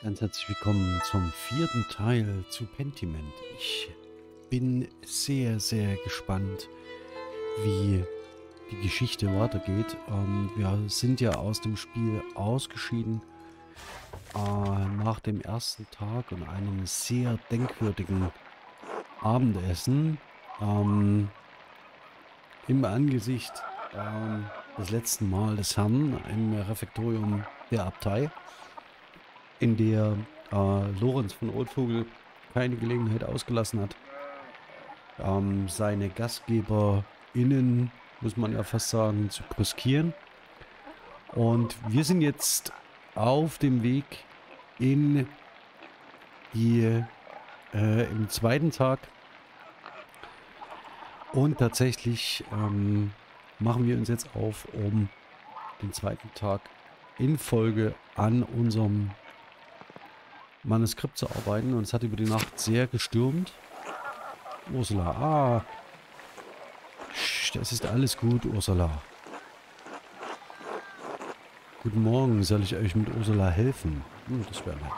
Ganz herzlich willkommen zum vierten Teil zu Pentiment. Ich bin sehr, sehr gespannt, wie die Geschichte weitergeht. Ähm, wir sind ja aus dem Spiel ausgeschieden äh, nach dem ersten Tag und einem sehr denkwürdigen Abendessen ähm, im Angesicht ähm, des letzten Mal des Herrn im Refektorium der Abtei in der äh, Lorenz von Rotvogel keine Gelegenheit ausgelassen hat, ähm, seine GastgeberInnen, muss man ja fast sagen, zu brüskieren. Und wir sind jetzt auf dem Weg in die, äh, im zweiten Tag. Und tatsächlich ähm, machen wir uns jetzt auf, um den zweiten Tag in Folge an unserem Manuskript zu arbeiten und es hat über die Nacht sehr gestürmt. Ursula, ah. Das ist alles gut, Ursula. Guten Morgen, soll ich euch mit Ursula helfen? Hm, das wäre nett.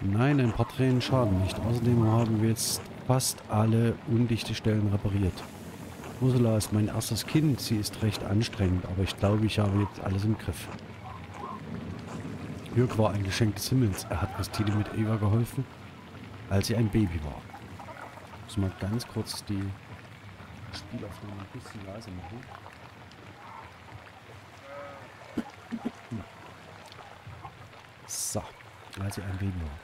Nein, ein paar Tränen schaden nicht. Außerdem haben wir jetzt fast alle undichte Stellen repariert. Ursula ist mein erstes Kind. Sie ist recht anstrengend, aber ich glaube, ich habe jetzt alles im Griff. Jörg war ein Geschenk des Himmels. Er hat Christine mit Eva geholfen, als sie ein Baby war. Ich muss mal ganz kurz die Spielaufnahme ein bisschen leiser machen. So, als sie ein Baby war.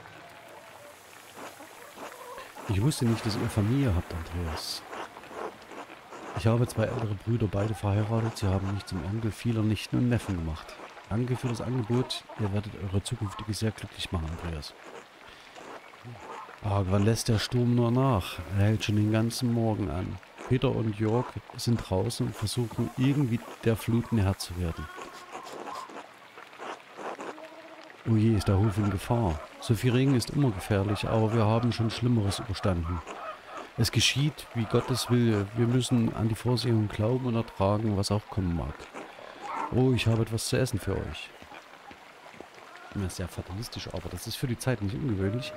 Ich wusste nicht, dass ihr Familie habt, Andreas. Ich habe zwei ältere Brüder, beide verheiratet. Sie haben mich zum Onkel vieler Nichten und Neffen gemacht. Danke für das Angebot. Ihr werdet eure zukünftige sehr glücklich machen, Andreas. Aber wann lässt der Sturm nur nach? Er hält schon den ganzen Morgen an. Peter und Jörg sind draußen und versuchen irgendwie der Flut näher zu werden. Oh je, ist der Hof in Gefahr. So viel Regen ist immer gefährlich, aber wir haben schon Schlimmeres überstanden. Es geschieht, wie Gottes will. Wir müssen an die Vorsehung glauben und ertragen, was auch kommen mag. Oh, ich habe etwas zu essen für euch. Das ist sehr fatalistisch, aber das ist für die Zeit nicht ungewöhnlich.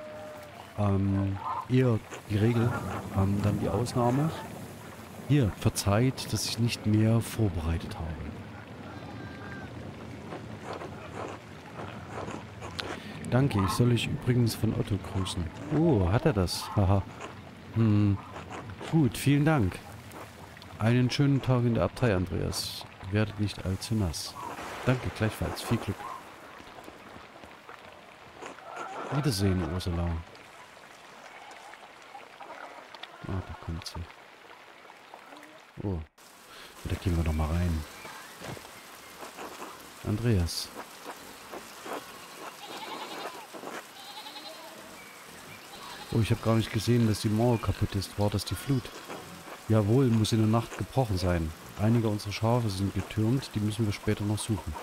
Ähm, eher die Regel, ähm, dann die Ausnahme. Hier, verzeiht, dass ich nicht mehr vorbereitet habe. Danke, ich soll euch übrigens von Otto grüßen. Oh, hat er das? Haha. hm. Gut, vielen Dank. Einen schönen Tag in der Abtei, Andreas. Werdet nicht allzu nass. Danke, gleichfalls. Viel Glück. Wiedersehen, Ursula. Ah, da kommt sie. Oh. Da gehen wir doch mal rein. Andreas. Oh, ich habe gar nicht gesehen, dass die Mauer kaputt ist. War das die Flut? Jawohl, muss in der Nacht gebrochen sein. Einige unserer Schafe sind getürmt, die müssen wir später noch suchen.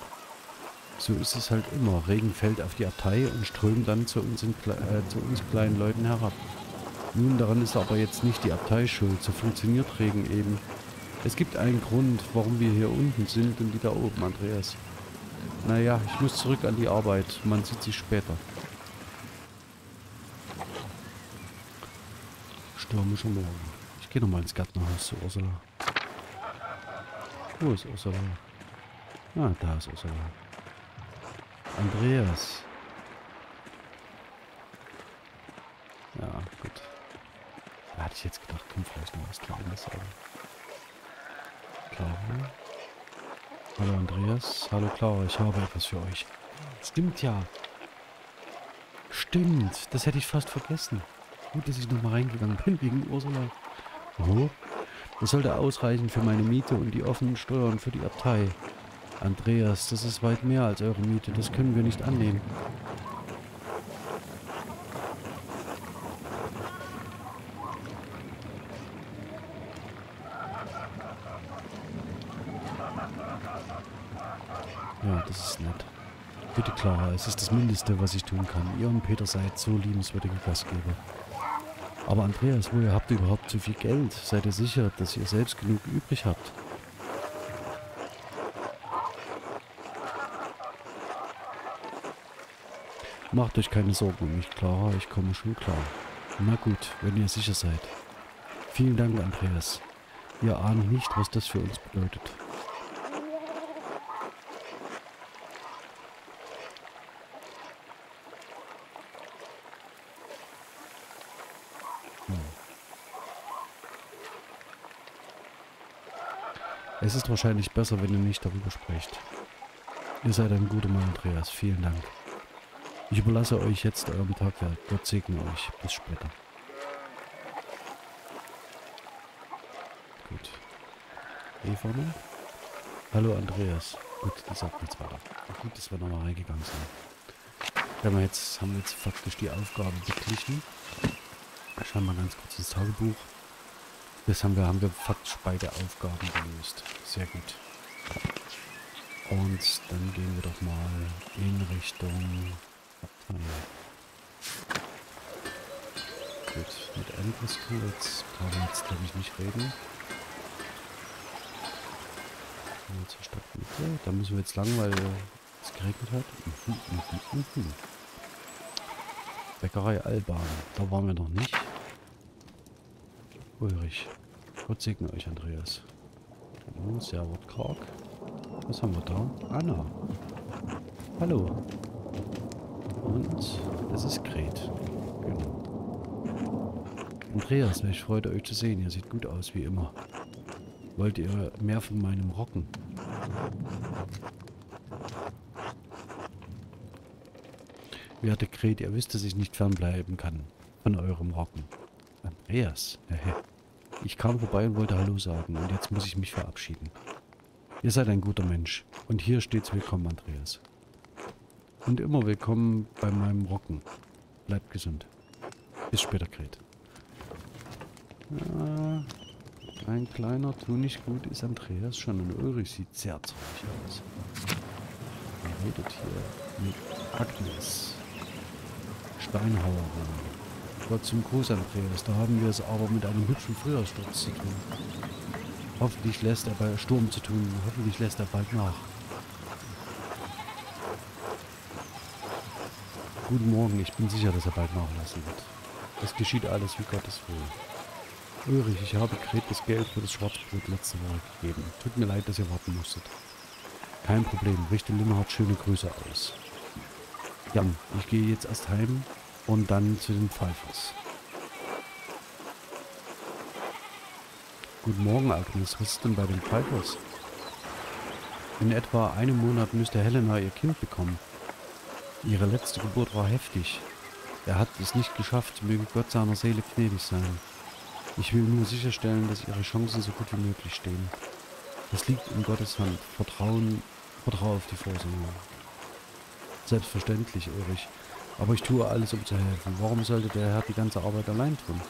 So ist es halt immer. Regen fällt auf die Abtei und strömt dann zu uns, in, äh, zu uns kleinen Leuten herab. Nun, daran ist aber jetzt nicht die Abtei schuld. So funktioniert Regen eben. Es gibt einen Grund, warum wir hier unten sind und die da oben, Andreas. Naja, ich muss zurück an die Arbeit. Man sieht sich später. Stürmischer Morgen. Ich gehe nochmal ins Gärtnerhaus zu Ursula. Wo ist Ursula? Ah, da ist Ursula. Andreas. Ja, gut. Da hatte ich jetzt gedacht, kommt vielleicht noch was Kleines, aber... Clara? Hallo Andreas. Hallo Clara, ich habe etwas für euch. Stimmt ja. Stimmt, das hätte ich fast vergessen. Gut, dass ich nochmal reingegangen bin wegen Ursula. Oh, das sollte ausreichen für meine Miete und die offenen Steuern für die Abtei. Andreas, das ist weit mehr als eure Miete. Das können wir nicht annehmen. Ja, das ist nett. Bitte, Clara, es ist das Mindeste, was ich tun kann. Ihr und Peter seid so liebenswürdige Gastgeber. Aber Andreas, woher habt ihr überhaupt so viel Geld? Seid ihr sicher, dass ihr selbst genug übrig habt? Macht euch keine Sorgen um mich, Clara. Ich komme schon klar. Na gut, wenn ihr sicher seid. Vielen Dank, Andreas. Ihr ahnt nicht, was das für uns bedeutet. Es ist wahrscheinlich besser, wenn ihr nicht darüber sprecht. Ihr seid ein guter Mann, Andreas. Vielen Dank. Ich überlasse euch jetzt eurem Tagwerk. Gott segne euch. Bis später. Gut. Eva noch? Hallo Andreas. Gut, die sagt nichts weiter. Gut, dass wir nochmal reingegangen sind. Wenn wir jetzt, haben wir jetzt faktisch die Aufgabe beglichen. Schauen wir mal ganz kurz ins Tagebuch. Das haben wir, haben wir faktisch beide Aufgaben gelöst. Sehr gut. Und dann gehen wir doch mal in Richtung Abteil. Gut, mit Endless jetzt kann wir jetzt glaube ich nicht reden. Zur Stadtmitte. Da müssen wir jetzt lang, weil es geregnet hat. Mhm, mhm, mhm. Bäckerei Alban. Da waren wir noch nicht. Ulrich. Gott segne euch, Andreas. Oh, Servot Krag. Was haben wir da? Anna. Hallo. Und es ist Gret. Genau. Andreas, welch Freude euch zu sehen. Ihr seht gut aus, wie immer. Wollt ihr mehr von meinem Rocken? Wie hatte Gret, ihr wisst, dass ich nicht fernbleiben kann von eurem Rocken. Andreas, ich kam vorbei und wollte Hallo sagen und jetzt muss ich mich verabschieden. Ihr seid ein guter Mensch. Und hier steht's willkommen, Andreas. Und immer willkommen bei meinem Rocken. Bleibt gesund. Bis später, Gret. Ja, ein kleiner, tu nicht gut ist Andreas schon und Ulrich sieht sehr traurig aus. Er redet hier mit Agnes. Steinhauerin. Gott zum Gruß, Andreas. Da haben wir es aber mit einem hübschen Frühjahrssturz zu tun. Hoffentlich lässt er bei Sturm zu tun. Hoffentlich lässt er bald nach. Guten Morgen, ich bin sicher, dass er bald nachlassen wird. Es geschieht alles wie Gottes will. Ulrich, ich habe Gret Geld für das Schwarzbrot letzte Woche gegeben. Tut mir leid, dass ihr warten musstet. Kein Problem, richte Linhardt schöne Grüße aus. Jan, ich gehe jetzt erst heim und dann zu den Pfeifers. Guten Morgen, Agnes. Was ist denn bei den Pfeifers? In etwa einem Monat müsste Helena ihr Kind bekommen. Ihre letzte Geburt war heftig. Er hat es nicht geschafft, möge Gott seiner Seele gnädig sein. Ich will nur sicherstellen, dass ihre Chancen so gut wie möglich stehen. Das liegt in Gottes Hand. Vertrauen, vertraue auf die Vorsehung. Selbstverständlich, Ulrich. Aber ich tue alles, um zu helfen. Warum sollte der Herr die ganze Arbeit allein tun?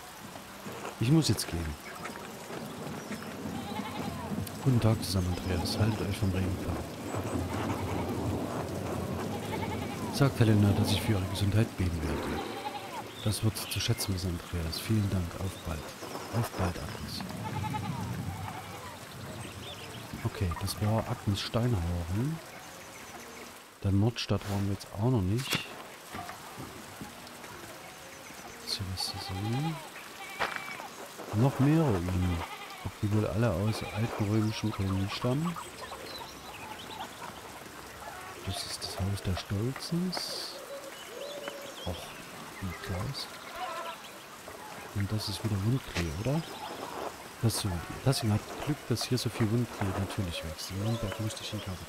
Ich muss jetzt gehen. Guten Tag zusammen, Andreas. Haltet euch vom Regen klar. Sagt Helena, dass ich für ihre Gesundheit beten werde. Das wird zu schätzen wissen, Andreas. Vielen Dank. Auf bald. Auf bald, Agnes. Okay, das war Agnes Steinhauerin. Der Nordstadt waren wir jetzt auch noch nicht. Ist sehen? Noch mehr Ruinen. Ob die wohl alle aus alten römischen Köln stammen? Das ist das Haus der Stolzens. Och, wie Klaus. Und das ist wieder Wundklee, oder? Das, das hat Glück, dass hier so viel Wundklee natürlich wächst. In Nürnberg müsste ich hinkaufen.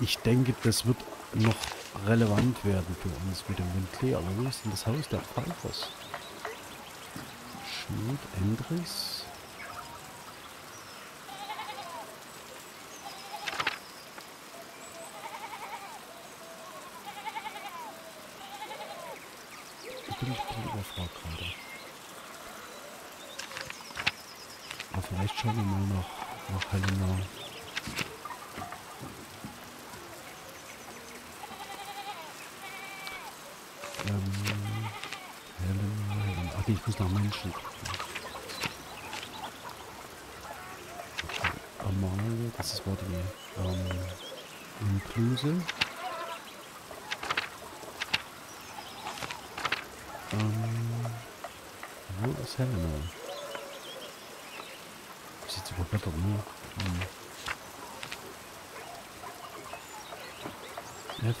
Ich denke, das wird noch relevant werden für uns mit dem Wundklee. Aber wo ist denn das Haus der Pfeifers? Schmied Endres? bin ich bisschen überfragt gerade. Aber vielleicht schauen wir mal nach, nach Helena. Ähm, Nee, ich muss nach Menschen. Okay. Amalie, das war die ähm, Inklusive. Ähm, wo ist Helena? Ist jetzt überblättert, ne? Hm. F.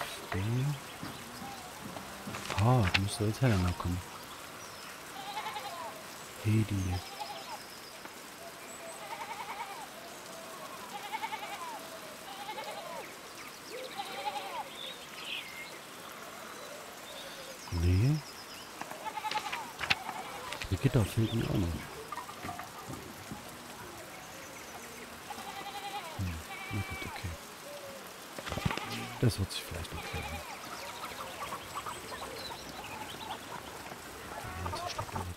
Ah, da müsste jetzt Helena kommen. Hedi. Nee. Brigitta fehlt mir auch noch. Hm, na gut, okay. Das wird sich vielleicht noch klären.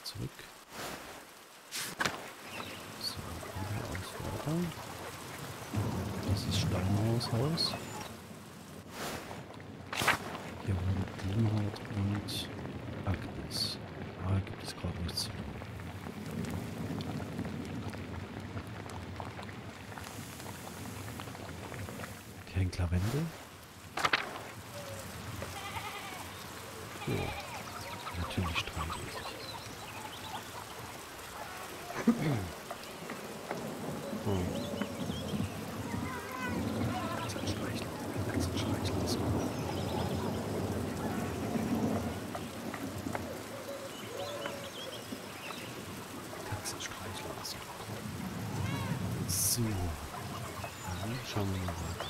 Zurück. So, von hier aus weiter. Das ist Steinhaushaus. Hier wohnen Lienhardt und Agnes. Ah, gibt es gerade nichts. Kein Lavendel. Oh, natürlich streichmäßig. oh. Katzenstreichler. Katzenstreichler ist gut. Katzenstreichler ist gut. So. Dann schauen wir mal weiter.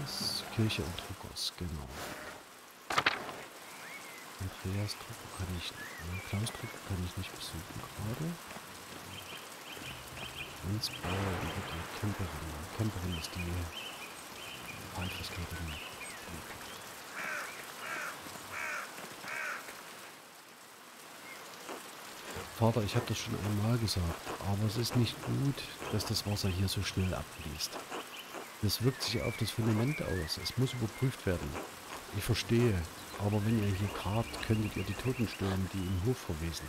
Das ist Kirche und Trugos, genau. Andreas Truppe kann ich, äh, Klaus Truppe kann ich nicht besuchen gerade. Hans Bauer die Camperin. Camperin ist die Einflussgeberin. Vater, ich habe das schon einmal gesagt, aber es ist nicht gut, dass das Wasser hier so schnell abfließt. Das wirkt sich auf das Fundament aus. Es muss überprüft werden. Ich verstehe, aber wenn ihr hier grabt, könntet ihr die Toten stören, die im Hof verwesen.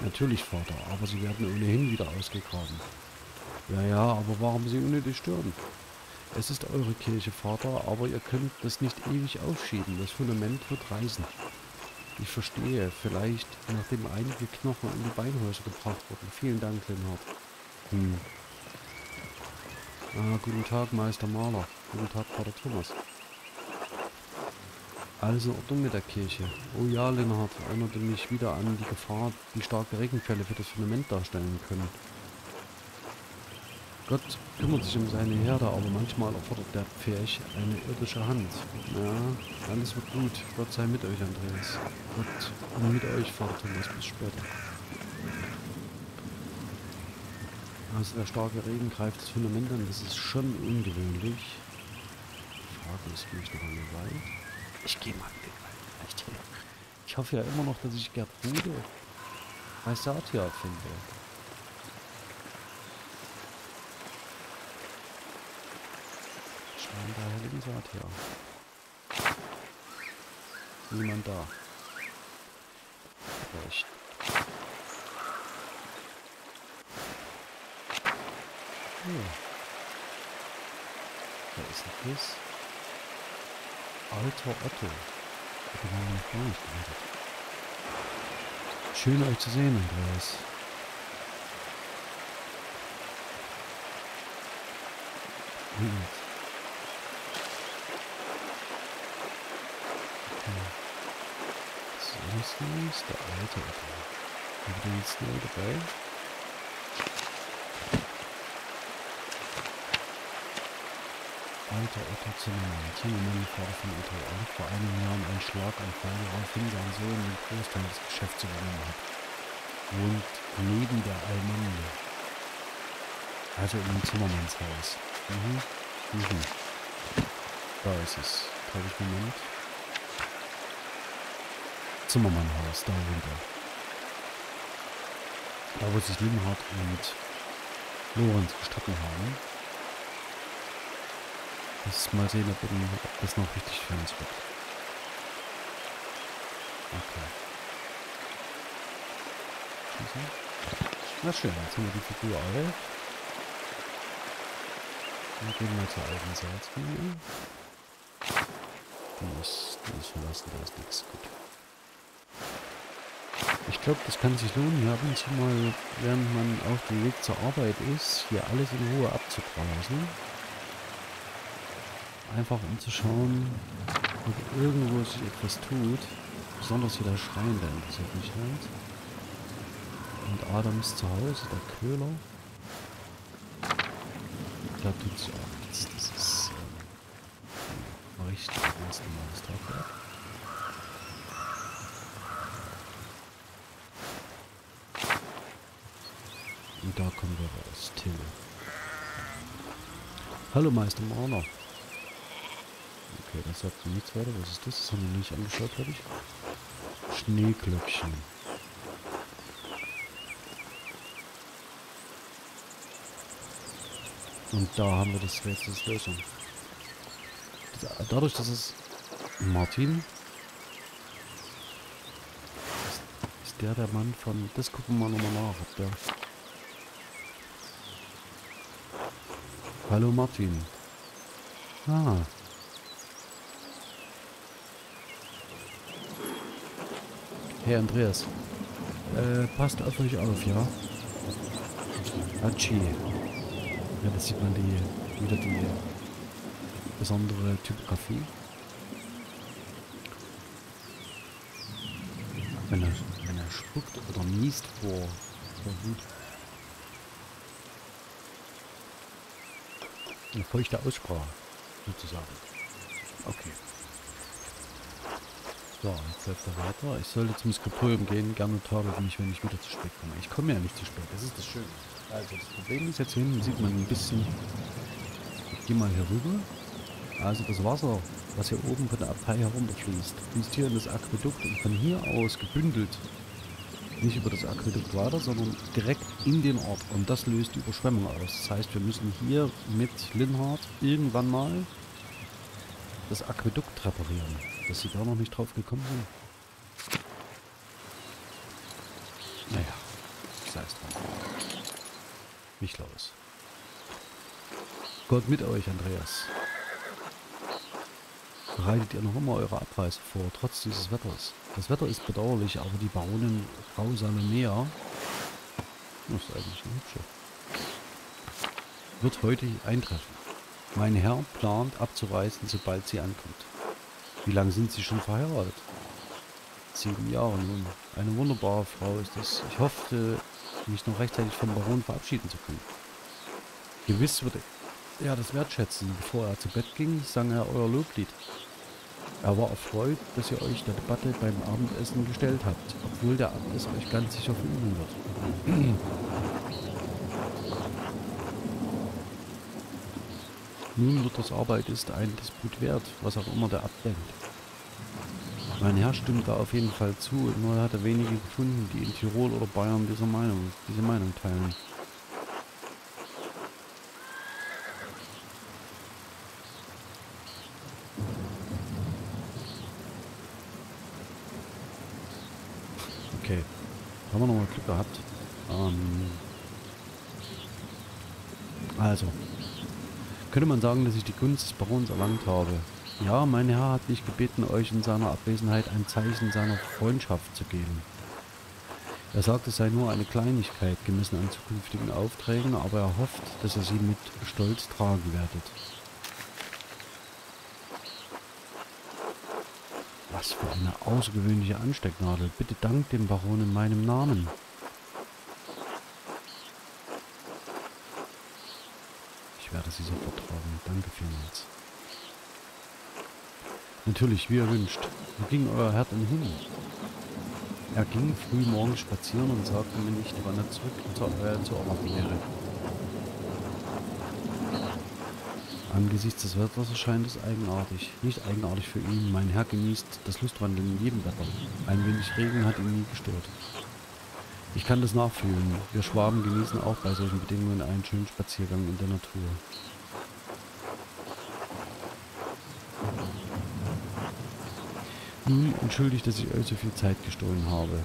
Natürlich, Vater, aber sie werden ohnehin wieder ausgegraben. Ja, ja, aber warum sie unnötig stören? Es ist eure Kirche, Vater, aber ihr könnt das nicht ewig aufschieben. Das Fundament wird reißen. Ich verstehe, vielleicht nachdem einige Knochen in die Beinhäuser gebracht wurden. Vielen Dank, Lenhard. Hm. Ah, guten Tag, Meister Maler. Guten Tag, Vater Thomas. In Ordnung mit der Kirche. Oh ja, Lenhard, erinnerte mich wieder an die Gefahr, die starke Regenfälle für das Fundament darstellen können. Gott kümmert sich um seine Herde, aber manchmal erfordert der Pferch eine irdische Hand. Ja, alles wird gut. Gott sei mit euch, Andreas. Gott und mit euch, Vater Thomas. Bis später. Also der starke Regen greift das Fundament an. Das ist schon ungewöhnlich. Die Frage ist, gehe ich noch an den Wald? Ich gehe mal in den Wald. Echt. Ich hoffe ja immer noch, dass ich Gertrude bei Satia finde. Scheinbar Helen Satia. Niemand da. Recht. Ja. Da ist ein Biss. Alter Otto. Haben wir noch nicht geredet. Schön euch zu sehen, Andreas. Gut. Okay. So ist der alte Otto. Haben wir den jetzt neu dabei? Alter Otto Zimmermann. Zimmermann Vater von Otto. erlitt vor einigen Jahren einen Schlaganfall, woraufhin sein Sohn den Großteil des Geschäfts übernommen hat. Wohnt neben der Almande. Also dem Zimmermannshaus. Mhm. Mhm. Da ist es. Glaube ich, Moment. Zimmermannhaus, da runter. Da wo sich Limhardt und Lorenz gestritten haben. Muss mal sehen, ob, das noch richtig für uns wird. Okay. Na schön, jetzt haben wir die Figur auf. Dann gehen wir zur alten Salzmine. Die ist, die ist verlassen, da ist nichts. Gut. Ich glaube, das kann sich lohnen, hier ab und zu mal, während man auf dem Weg zur Arbeit ist, hier alles in Ruhe abzugrasen. Einfach um zu schauen, ob irgendwo sich etwas tut. Besonders hier der Schrein, der interessiert mich halt. Und Adams zu Hause, der Köhler. Da tut sich auch nichts. Das ist ähm, richtig ganz normales Tagwerk. Und da kommen wir raus. Till. Hallo Meister Marner. Das sagt mir nichts weiter. Was ist das? Das haben wir nicht angeschaut, glaube ich. Schneeglöckchen. Und da haben wir das Rätsels Lösung. Dadurch, dass es Martin ist der der Mann von... Das gucken wir nochmal nach, ob der... Hallo Martin. Ah. Hey Andreas. Äh, passt auf euch auf, ja? Hachi. Ja, da sieht man die, wieder die besondere Typografie. Wenn er, wenn er spuckt oder niest vor, vor Wut. Eine feuchte Aussprache, sozusagen. Okay. So, jetzt läuft er weiter. Ich sollte zum Skriptorium gehen. Gerne tadelt mich, wenn ich wieder zu spät komme. Ich komme ja nicht zu spät. Das ist das Schöne. Also, das Problem ist jetzt hinten, sieht man ein bisschen... Ich gehe mal hier rüber. Also das Wasser, was hier oben von der Abtei herunterfließt, fließt hier in das Aquädukt und von hier aus gebündelt nicht über das Aquädukt weiter, sondern direkt in den Ort. Und das löst die Überschwemmung aus. Das heißt, wir müssen hier mit Linhard irgendwann mal das Aquädukt reparieren. Dass sie da noch nicht drauf gekommen sind. Naja, sei es dran. Nicht los. Gott mit euch, Andreas. Bereitet ihr noch immer eure Abreise vor, trotz dieses Wetters? Das Wetter ist bedauerlich, aber die Baronin Frau Salomea, das ist eigentlich eine hübsche, wird heute eintreffen. Mein Herr plant abzureisen, sobald sie ankommt. Wie lange sind Sie schon verheiratet? Sieben Jahre nun. Eine wunderbare Frau ist es. Ich hoffte, mich noch rechtzeitig vom Baron verabschieden zu können. Gewiss würde er das wertschätzen. Bevor er zu Bett ging, sang er euer Loblied. Er war erfreut, dass ihr euch der Debatte beim Abendessen gestellt habt, obwohl der Abt es euch ganz sicher verüben wird. Nun das Arbeit ist ein Disput wert, was auch immer der Abt denkt. Mein Herr stimmt da auf jeden Fall zu, nur hat er wenige gefunden, die in Tirol oder Bayern dieser Meinung, diese Meinung teilen. Okay, haben wir nochmal Glück gehabt. Ähm also, könnte man sagen, dass ich die Gunst des Barons erlangt habe. Ja, mein Herr hat mich gebeten, euch in seiner Abwesenheit ein Zeichen seiner Freundschaft zu geben. Er sagt, es sei nur eine Kleinigkeit, gemessen an zukünftigen Aufträgen, aber er hofft, dass ihr sie mit Stolz tragen werdet. Was für eine außergewöhnliche Anstecknadel. Bitte dankt dem Baron in meinem Namen. Ich werde sie sofort tragen. Danke vielmals. Natürlich, wie erwünscht. Wo ging euer Herr denn hin? Er ging früh morgens spazieren und sagte mir nicht, wann er zurück zur, äh, zur Ort wäre. Angesichts des Wetters erscheint es eigenartig. Nicht eigenartig für ihn. Mein Herr genießt das Lustwandeln in jedem Wetter. Ein wenig Regen hat ihn nie gestört. Ich kann das nachfühlen. Wir Schwaben genießen auch bei solchen Bedingungen einen schönen Spaziergang in der Natur. Nun entschuldigt, dass ich euch so viel Zeit gestohlen habe.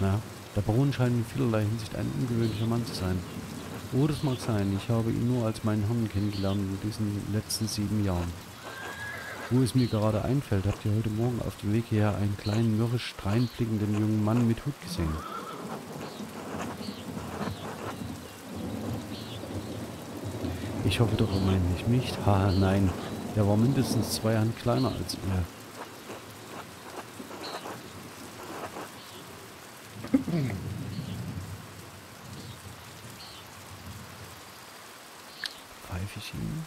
Na, der Baron scheint in vielerlei Hinsicht ein ungewöhnlicher Mann zu sein. Oh, das mag sein. Ich habe ihn nur als meinen Herrn kennengelernt in diesen letzten sieben Jahren. Wo es mir gerade einfällt, habt ihr heute Morgen auf dem Weg hierher einen kleinen, mürrisch dreinblickenden jungen Mann mit Hut gesehen. Ich hoffe doch, er meint nicht mich. Haha, nein. Er war mindestens zwei Hand kleiner als ihr. Pfeife ich ihn?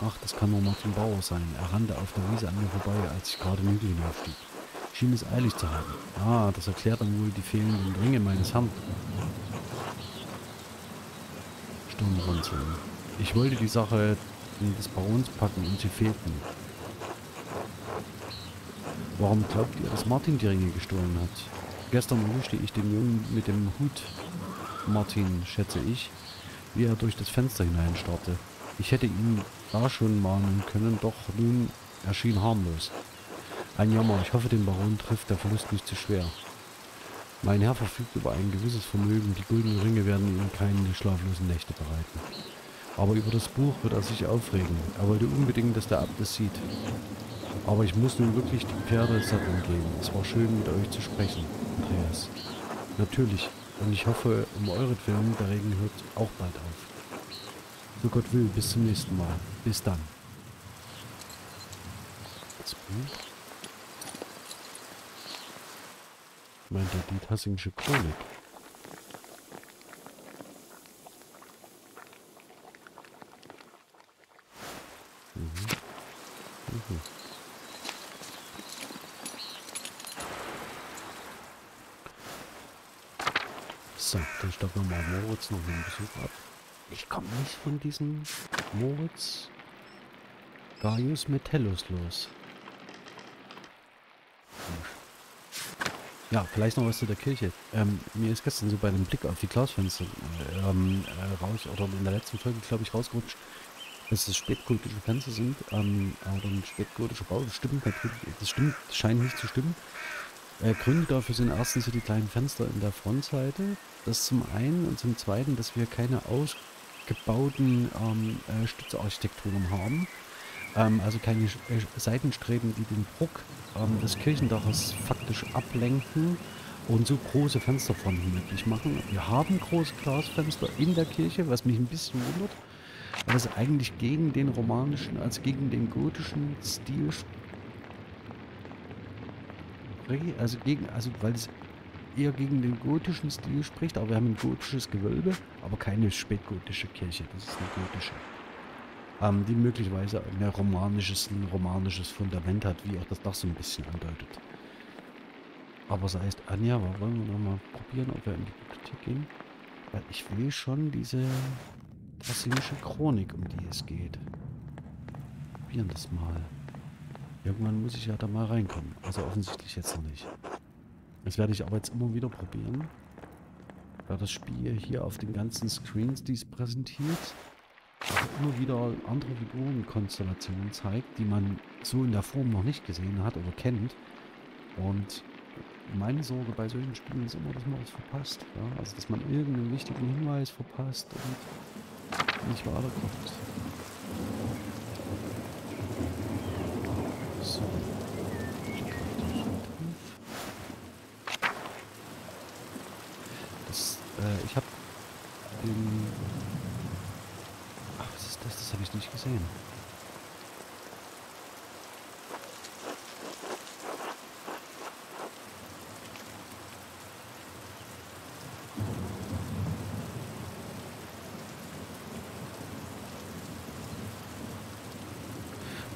Ach, das kann nur Martin Bauer sein. Er rannte auf der Wiese an mir vorbei, als ich gerade den Hügel hinaufstieg. Schien es eilig zu haben. Ah, das erklärt dann wohl die fehlenden Ringe meines Herrn. Stirnrunzeln. Ich wollte die Sache des Barons packen und sie fehlten. Warum glaubt ihr, dass Martin die Ringe gestohlen hat? Gestern erwischte ich den Jungen mit dem Hut. Martin, schätze ich, wie er durch das Fenster hineinstarrte. Ich hätte ihn da schon mahnen können, doch nun erschien harmlos. Ein Jammer, ich hoffe, den Baron trifft der Verlust nicht zu schwer. Mein Herr verfügt über ein gewisses Vermögen, die goldenen Ringe werden ihm keine schlaflosen Nächte bereiten. Aber über das Buch wird er sich aufregen. Er wollte unbedingt, dass der Abt es sieht. Aber ich muss nun wirklich die Pferde satteln gehen. Es war schön, mit euch zu sprechen, Andreas. Natürlich. Und ich hoffe, um euretwillen, der Regen hört auch bald auf. So Gott will, bis zum nächsten Mal. Bis dann. Das Buch? Meint er die Tassingsche Chronik? Mhm. So, dann stoppen wir mal Moritz noch einen Besuch ab. Ich komme nicht von diesem Moritz Gaius Metellus los. Ja, vielleicht noch was zu der Kirche. Ähm, mir ist gestern so bei dem Blick auf die Glasfenster ähm, äh, raus, oder in der letzten Folge, glaube ich, rausgerutscht, dass es spätgotische Fenster sind, ähm, aber ein spätgotischer Bau. Das stimmt natürlich, das stimmt, scheint nicht zu stimmen. Äh, Gründe dafür sind erstens so die kleinen Fenster in der Frontseite. Das zum einen und zum zweiten, dass wir keine ausgebauten ähm, äh, Stützarchitekturen haben. Ähm, also keine äh, Seitenstreben, die den Druck ähm, des Kirchendaches faktisch ablenken und so große Fensterfronten möglich machen. Wir haben große Glasfenster in der Kirche, was mich ein bisschen wundert, weil es eigentlich gegen den romanischen, als gegen den gotischen Stil also gegen, also weil es eher gegen den gotischen Stil spricht, aber wir haben ein gotisches Gewölbe, aber keine spätgotische Kirche. Das ist eine gotische ähm, die möglicherweise ein romanisches, ein romanisches Fundament hat, wie auch das Dach so ein bisschen andeutet. Aber sei es Anja, wollen wir nochmal probieren, ob wir in die Bibliothek gehen? Weil ich will schon diese brasilianische Chronik, um die es geht. Probieren das mal. Irgendwann muss ich ja da mal reinkommen. Also offensichtlich jetzt noch nicht. Das werde ich aber jetzt immer wieder probieren. Da das Spiel hier auf den ganzen Screens, die es präsentiert, immer wieder andere Figurenkonstellationen zeigt, die man so in der Form noch nicht gesehen hat oder kennt. Und meine Sorge bei solchen Spielen ist immer, dass man was verpasst. Ja? Also, dass man irgendeinen wichtigen Hinweis verpasst und nicht weiterkommt. So. Das, äh, ich habe den das gesehen.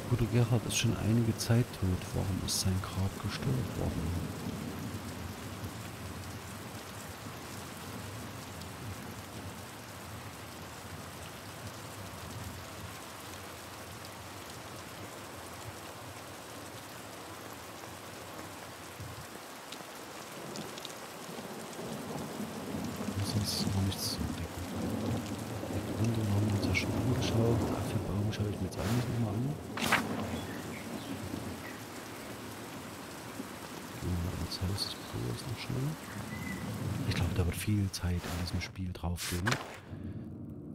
Bruder Gerhard ist schon einige Zeit tot. Warum ist sein Grab gestört worden? sonst noch nichts zu entdecken. Die Gründe haben wir uns ja schon angeschaut. Apfelbaum schaue ich mir jetzt eigentlich nochmal an. Das Haus des Bruders noch schnell. Ich glaube, da wird viel Zeit in diesem Spiel drauf gehen.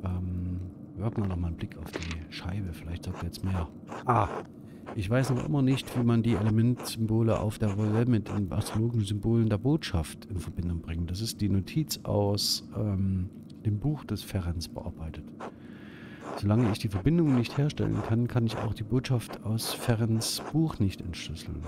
Ähm, werfen wir noch mal einen Blick auf die Scheibe. Vielleicht sagt jetzt mehr. Ah, ich weiß noch immer nicht, wie man die Elementsymbole auf der Wolle mit den astrologischen Symbolen der Botschaft in Verbindung bringt. Das ist die Notiz aus ähm, dem Buch des Ferenc bearbeitet. Solange ich die Verbindung nicht herstellen kann, kann ich auch die Botschaft aus Ferencs Buch nicht entschlüsseln.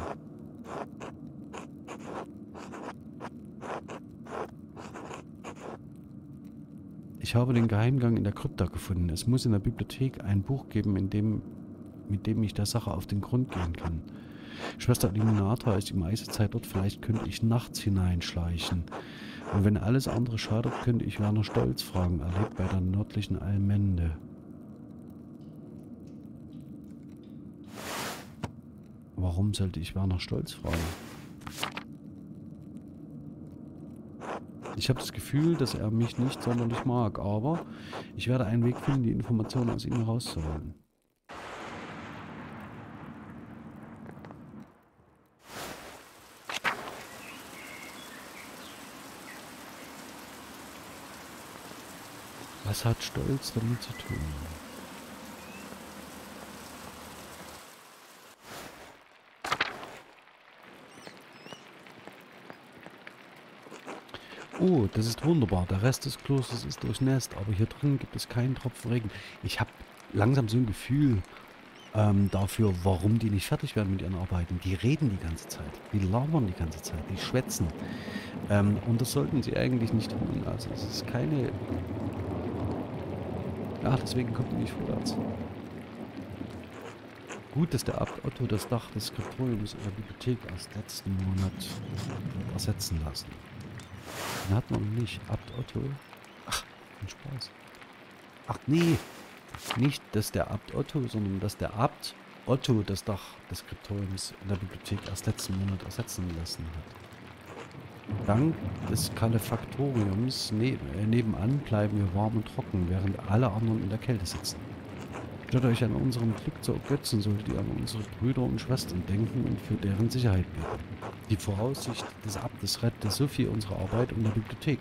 Ich habe den Geheimgang in der Krypta gefunden. Es muss in der Bibliothek ein Buch geben, in dem, mit dem ich der Sache auf den Grund gehen kann. Schwester Illuminata ist die meiste Zeit dort. Vielleicht könnte ich nachts hineinschleichen. Und wenn alles andere schadet, könnte ich Werner Stolz fragen. Er lebt bei der nördlichen Allmende. Warum sollte ich Werner Stolz fragen? Ich habe das Gefühl, dass er mich nicht sonderlich mag, aber ich werde einen Weg finden, die Informationen aus ihm herauszuholen. Was hat Stolz damit zu tun? Oh, das ist wunderbar. Der Rest des Klosters ist durchnässt, aber hier drin gibt es keinen Tropfen Regen. Ich habe langsam so ein Gefühl ähm, dafür, warum die nicht fertig werden mit ihren Arbeiten. Die reden die ganze Zeit. Die labern die ganze Zeit. Die schwätzen. Ähm, und das sollten sie eigentlich nicht tun. Also es ist keine... Ja, deswegen kommt die nicht vorwärts. Gut, dass der Abt Otto das Dach des Skriptoriums in der Bibliothek erst letzten Monat ersetzen lassen. Den hat man nicht. Abt Otto. Ach, ein Spaß. Ach nee. Nicht, dass der Abt Otto, sondern dass der Abt Otto das Dach des Skriptoriums in der Bibliothek erst letzten Monat ersetzen lassen hat. Dank des Kalefaktoriums ne äh, nebenan bleiben wir warm und trocken, während alle anderen in der Kälte sitzen. Statt euch an unserem Glück zu ergötzen, solltet ihr an unsere Brüder und Schwestern denken und für deren Sicherheit beten. Die Voraussicht des Abtes rettete so viel unserer Arbeit und der Bibliothek.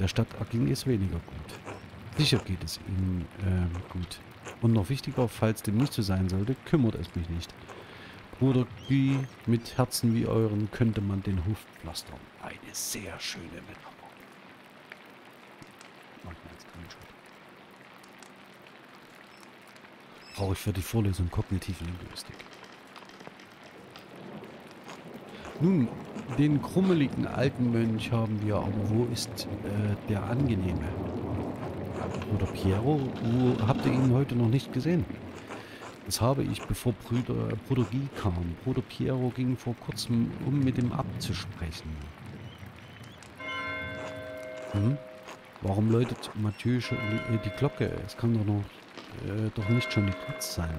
Der Stadt erging es weniger gut. Sicher geht es ihnen äh, gut. Und noch wichtiger, falls dem nicht so sein sollte, kümmert es mich nicht. Bruder Guy, mit Herzen wie euren könnte man den Hof pflastern. Eine sehr schöne Metapher. Brauche ich für die Vorlesung kognitive Linguistik. Nun, den krummeligen alten Mönch haben wir, aber wo ist äh, der angenehme? Bruder Piero, wo habt ihr ihn heute noch nicht gesehen? Das habe ich, bevor Bruder, Bruder Guy kam. Bruder Piero ging vor kurzem, um mit dem Abt zu sprechen. Hm? Warum läutet Mathieu schon die, die Glocke? Es kann doch noch äh, doch nicht schon geputzt sein.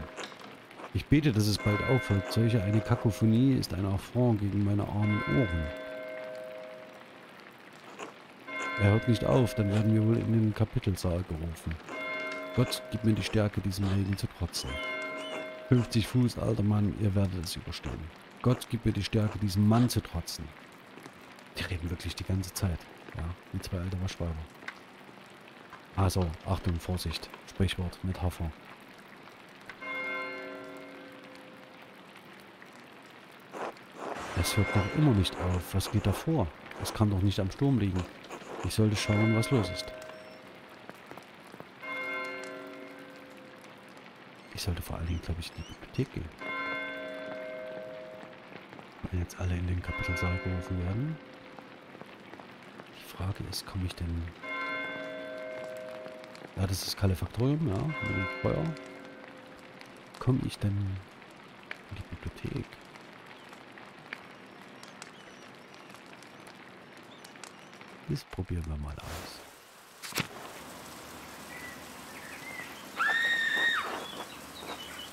Ich bete, dass es bald aufhört. Solche eine Kakophonie ist ein Affront gegen meine armen Ohren. Er hört nicht auf, dann werden wir wohl in den Kapitelsaal gerufen. Gott, gib mir die Stärke, diesem Regen zu trotzen. 50 Fuß, alter Mann, ihr werdet es überstehen. Gott, gib mir die Stärke, diesem Mann zu trotzen. Die reden wirklich die ganze Zeit. Ja, wie zwei alte Waschweiber. Also, Achtung, Vorsicht. Sprichwort, Metapher. Es hört noch immer nicht auf. Was geht da vor? Es kann doch nicht am Sturm liegen. Ich sollte schauen, was los ist. Ich sollte vor allen Dingen, glaube ich, in die Bibliothek gehen. Wenn jetzt alle in den Kapitelsaal gerufen werden. Die Frage ist, komme ich denn ja, das ist Kalefaktorium, ja, Feuer. Komme ich denn in die Bibliothek? Das probieren wir mal aus.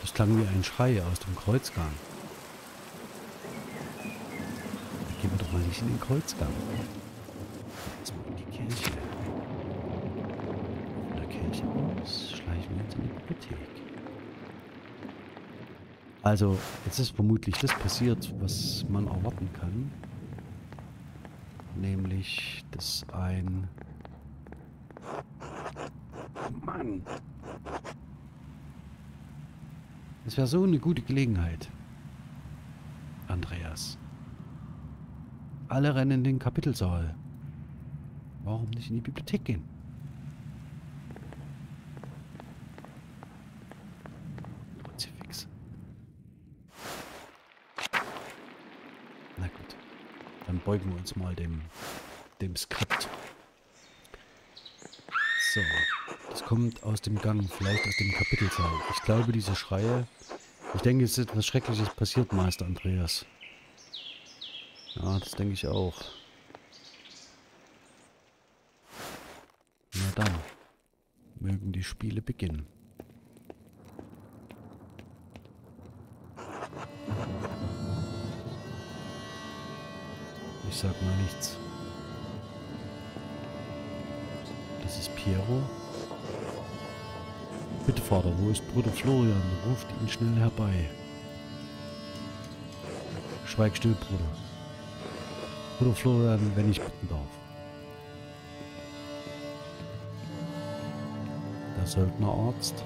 Das klang wie ein Schrei aus dem Kreuzgang. Da gehen wir doch mal nicht in den Kreuzgang. Jetzt mal in die Kirche. Kirche aus, schleichen Bibliothek. Also, jetzt ist vermutlich das passiert, was man erwarten kann. nämlich dass ein... Mann! Es wäre so eine gute Gelegenheit. Andreas. Alle rennen in den Kapitelsaal. Warum nicht in die Bibliothek gehen? Kruzifix. Na gut. Dann beugen wir uns mal dem, dem Skript. So. Das kommt aus dem Gang, vielleicht aus dem Kapitelsaal. Ich glaube, diese Schreie... Ich denke, es ist etwas Schreckliches passiert, Meister Andreas. Ja, das denke ich auch. Na dann. Mögen die Spiele beginnen. Ich sag mal nichts. Das ist Piero. Bitte, Vater, wo ist Bruder Florian? Ruft ihn schnell herbei. Schweig still, Bruder. Bruder Florian, wenn ich bitten darf. Der Söldnerarzt.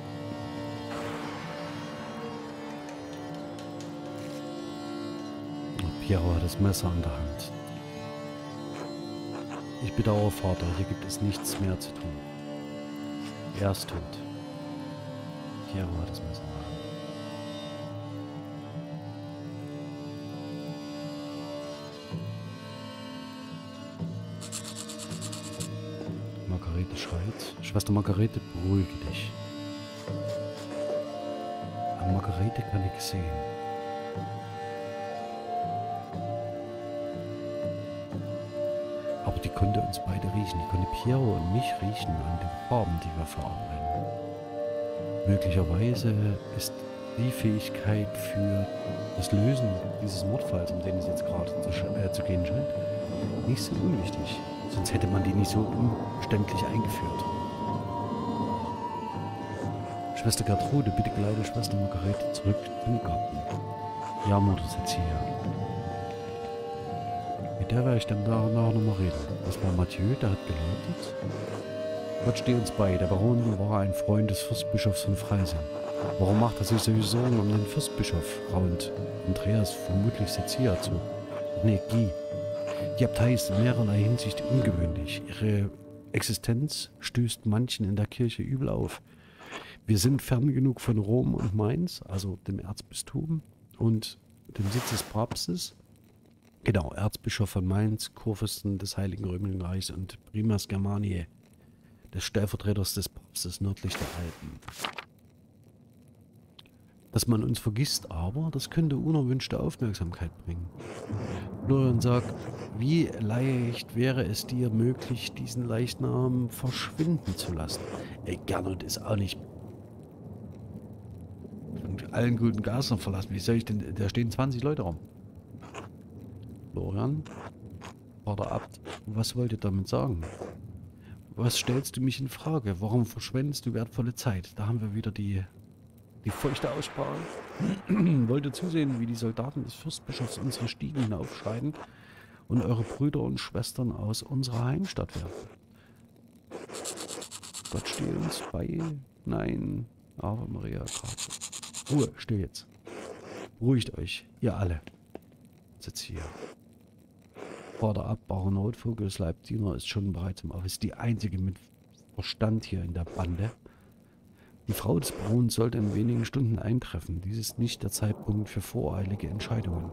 Piero hat das Messer an der Hand. Ich bedauere, Vater, hier gibt es nichts mehr zu tun. Er ist tot. Piero hat das Messer. Margarete schreit. Schwester Margarete, beruhige dich. An Margarete kann ich sehen. Konnte uns beide riechen. Die konnte Piero und mich riechen an den Farben, die wir verarbeiten. Möglicherweise ist die Fähigkeit für das Lösen dieses Mordfalls, um den es jetzt gerade zu, äh, zu gehen scheint, nicht so unwichtig. Sonst hätte man die nicht so umständlich eingeführt. Schwester Gertrude, bitte geleite Schwester Margarete zurück zum Garten. Ja, Mutter sitzt hier. Der werde ich dann nachher nochmal reden. Das war Mathieu, der hat geläutet. Gott stehe uns bei. Der Baron war ein Freund des Fürstbischofs von Freising. Warum macht er sich Sorgen um den Fürstbischof? Raunt Andreas vermutlich Sezia zu. Nee, Guy. Die Abtei ist in mehrerlei Hinsicht ungewöhnlich. Ihre Existenz stößt manchen in der Kirche übel auf. Wir sind fern genug von Rom und Mainz, also dem Erzbistum und dem Sitz des Papstes. Genau, Erzbischof von Mainz, Kurfürsten des Heiligen Römischen Reichs und Primas Germaniae, des Stellvertreters des Papstes nördlich der Alpen. Dass man uns vergisst, aber das könnte unerwünschte Aufmerksamkeit bringen. Florian sagt, wie leicht wäre es dir möglich, diesen Leichnam verschwinden zu lassen? Ey, Gernot ist auch nicht mit allen guten Geistern verlassen. Wie soll ich denn, da stehen 20 Leute rum. Florian, Vater Abt, was wollt ihr damit sagen? Was stellst du mich in Frage? Warum verschwendest du wertvolle Zeit? Da haben wir wieder die, die feuchte Aussprache. Wollt ihr zusehen, wie die Soldaten des Fürstbischofs unsere Stiegen hinaufschreiten und eure Brüder und Schwestern aus unserer Heimstadt werfen? Gott stehe uns bei. Nein, Ave Maria Grazie. Ruhe, still jetzt. Beruhigt euch, ihr alle. Sitz hier. Vater ab, Baron Rotvogels Leibdiener ist schon bereits im Office. Die einzige mit Verstand hier in der Bande. Die Frau des Barons sollte in wenigen Stunden eintreffen. Dies ist nicht der Zeitpunkt für voreilige Entscheidungen.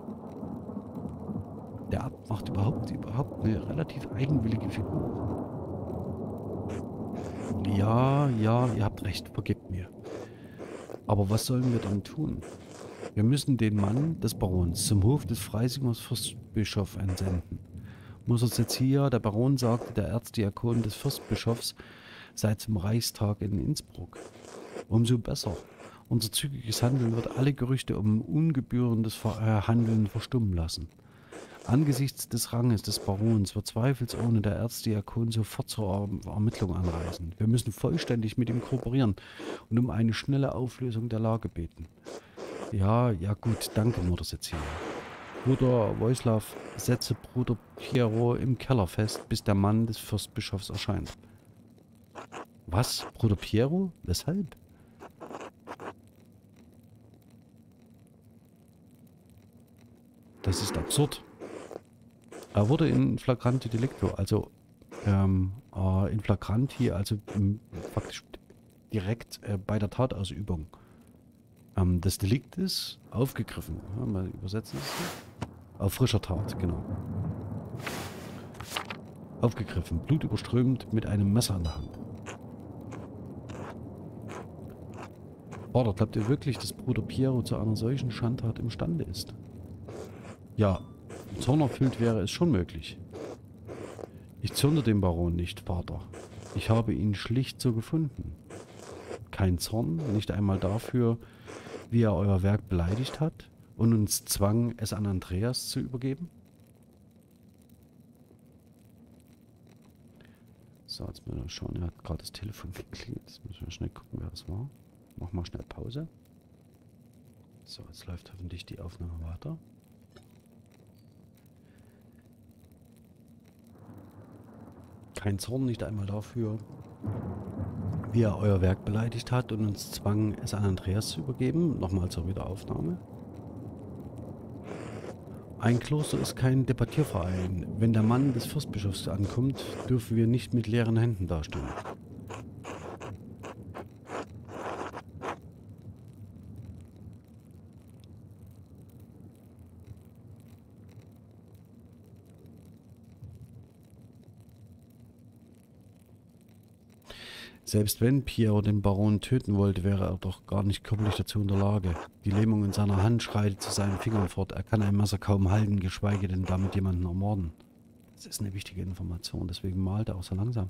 Der Abt macht überhaupt, überhaupt eine relativ eigenwillige Figur. Ja, ja, ihr habt recht, vergebt mir. Aber was sollen wir dann tun? Wir müssen den Mann des Barons zum Hof des Freisingers Fürstbischof entsenden. Mutter Cecilia, der Baron sagte, der Erzdiakon des Fürstbischofs sei zum Reichstag in Innsbruck. Umso besser. Unser zügiges Handeln wird alle Gerüchte um ungebührendes Handeln verstummen lassen. Angesichts des Ranges des Barons wird zweifelsohne der Erzdiakon sofort zur Ermittlung anreisen. Wir müssen vollständig mit ihm kooperieren und um eine schnelle Auflösung der Lage beten. Ja, ja gut, danke, Mutter Cecilia. Bruder Wojslav, setze Bruder Piero im Keller fest, bis der Mann des Fürstbischofs erscheint. Was? Bruder Piero? Weshalb? Das ist absurd. Er wurde in flagranti delicto, also ähm, äh, in flagranti, also ähm, faktisch direkt äh, bei der Tatausübung ähm, des Deliktes aufgegriffen. Ja, mal übersetzen das. Auf frischer Tat, genau. Aufgegriffen, blutüberströmt mit einem Messer in der Hand. Vater, glaubt ihr wirklich, dass Bruder Piero zu einer solchen Schandtat imstande ist? Ja, zornerfüllt wäre es schon möglich. Ich zürne dem Baron nicht, Vater. Ich habe ihn schlicht so gefunden. Kein Zorn, nicht einmal dafür, wie er euer Werk beleidigt hat und uns zwang, es an Andreas zu übergeben? So, jetzt müssen wir schauen. Er hat gerade das Telefon geklingelt. Jetzt müssen wir schnell gucken, wer das war. Mach mal schnell Pause. So, jetzt läuft hoffentlich die Aufnahme weiter. Kein Zorn, nicht einmal dafür, wie er euer Werk beleidigt hat und uns zwang, es an Andreas zu übergeben. Nochmal zur Wiederaufnahme. Ein Kloster ist kein Debattierverein. Wenn der Mann des Fürstbischofs ankommt, dürfen wir nicht mit leeren Händen dastehen. Selbst wenn Piero den Baron töten wollte, wäre er doch gar nicht körperlich dazu in der Lage. Die Lähmung in seiner Hand schreitet zu seinen Fingern fort. Er kann ein Messer kaum halten, geschweige denn damit jemanden ermorden. Das ist eine wichtige Information, deswegen malt er auch so langsam.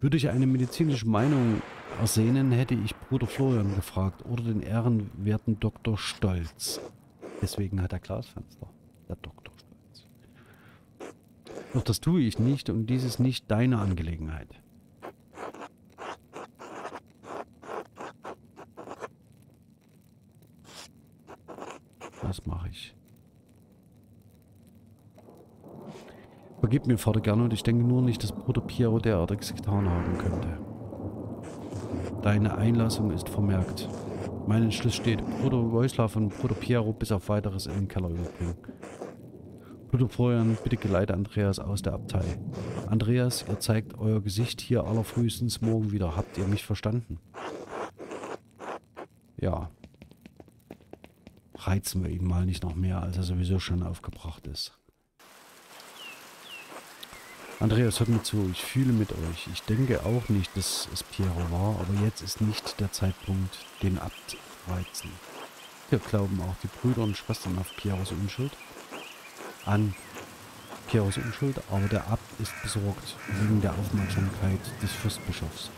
Würde ich eine medizinische Meinung ersehnen, hätte ich Bruder Florian gefragt oder den ehrenwerten Dr. Stolz. Deswegen hat er Glasfenster. Der Dr. Stolz. Doch das tue ich nicht und dies ist nicht deine Angelegenheit. Das mache ich. Vergib mir, Vater, gerne, und ich denke nur nicht, dass Bruder Piero derartiges getan haben könnte. Deine Einlassung ist vermerkt. Mein Entschluss steht, Bruder Wojslav und Bruder Piero bis auf weiteres in den Keller überbringen. Bruder Florian, bitte geleite Andreas aus der Abtei. Andreas, ihr zeigt euer Gesicht hier allerfrühestens morgen wieder. Habt ihr mich verstanden? Ja, reizen wir ihn mal nicht noch mehr, als er sowieso schon aufgebracht ist. Andreas, hört mir zu, ich fühle mit euch. Ich denke auch nicht, dass es Piero war, aber jetzt ist nicht der Zeitpunkt, den Abt reizen. Wir glauben auch die Brüder und Schwestern auf Pieros Unschuld. An Pieros Unschuld, aber der Abt ist besorgt wegen der Aufmerksamkeit des Fürstbischofs.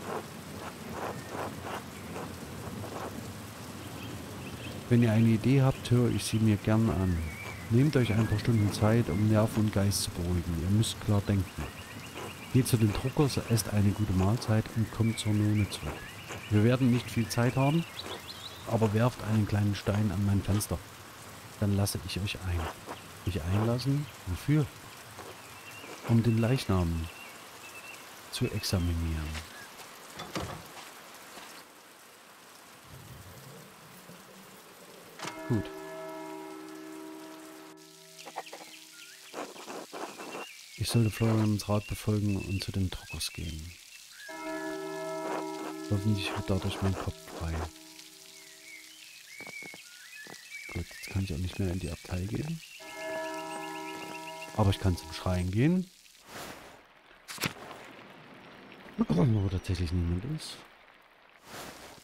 Wenn ihr eine Idee habt, höre ich sie mir gern an. Nehmt euch ein paar Stunden Zeit, um Nerv und Geist zu beruhigen. Ihr müsst klar denken. Geht zu den Druckers, esst eine gute Mahlzeit und kommt zur None zurück. Wir werden nicht viel Zeit haben, aber werft einen kleinen Stein an mein Fenster. Dann lasse ich euch ein. Mich einlassen? Wofür? Um den Leichnam zu examinieren. Gut. Ich sollte Florians Rat befolgen und zu den Trockers gehen. Hoffentlich wird dadurch mein Kopf frei. Gut, jetzt kann ich auch nicht mehr in die Abtei gehen. Aber ich kann zum Schreien gehen. Wo tatsächlich niemand ist.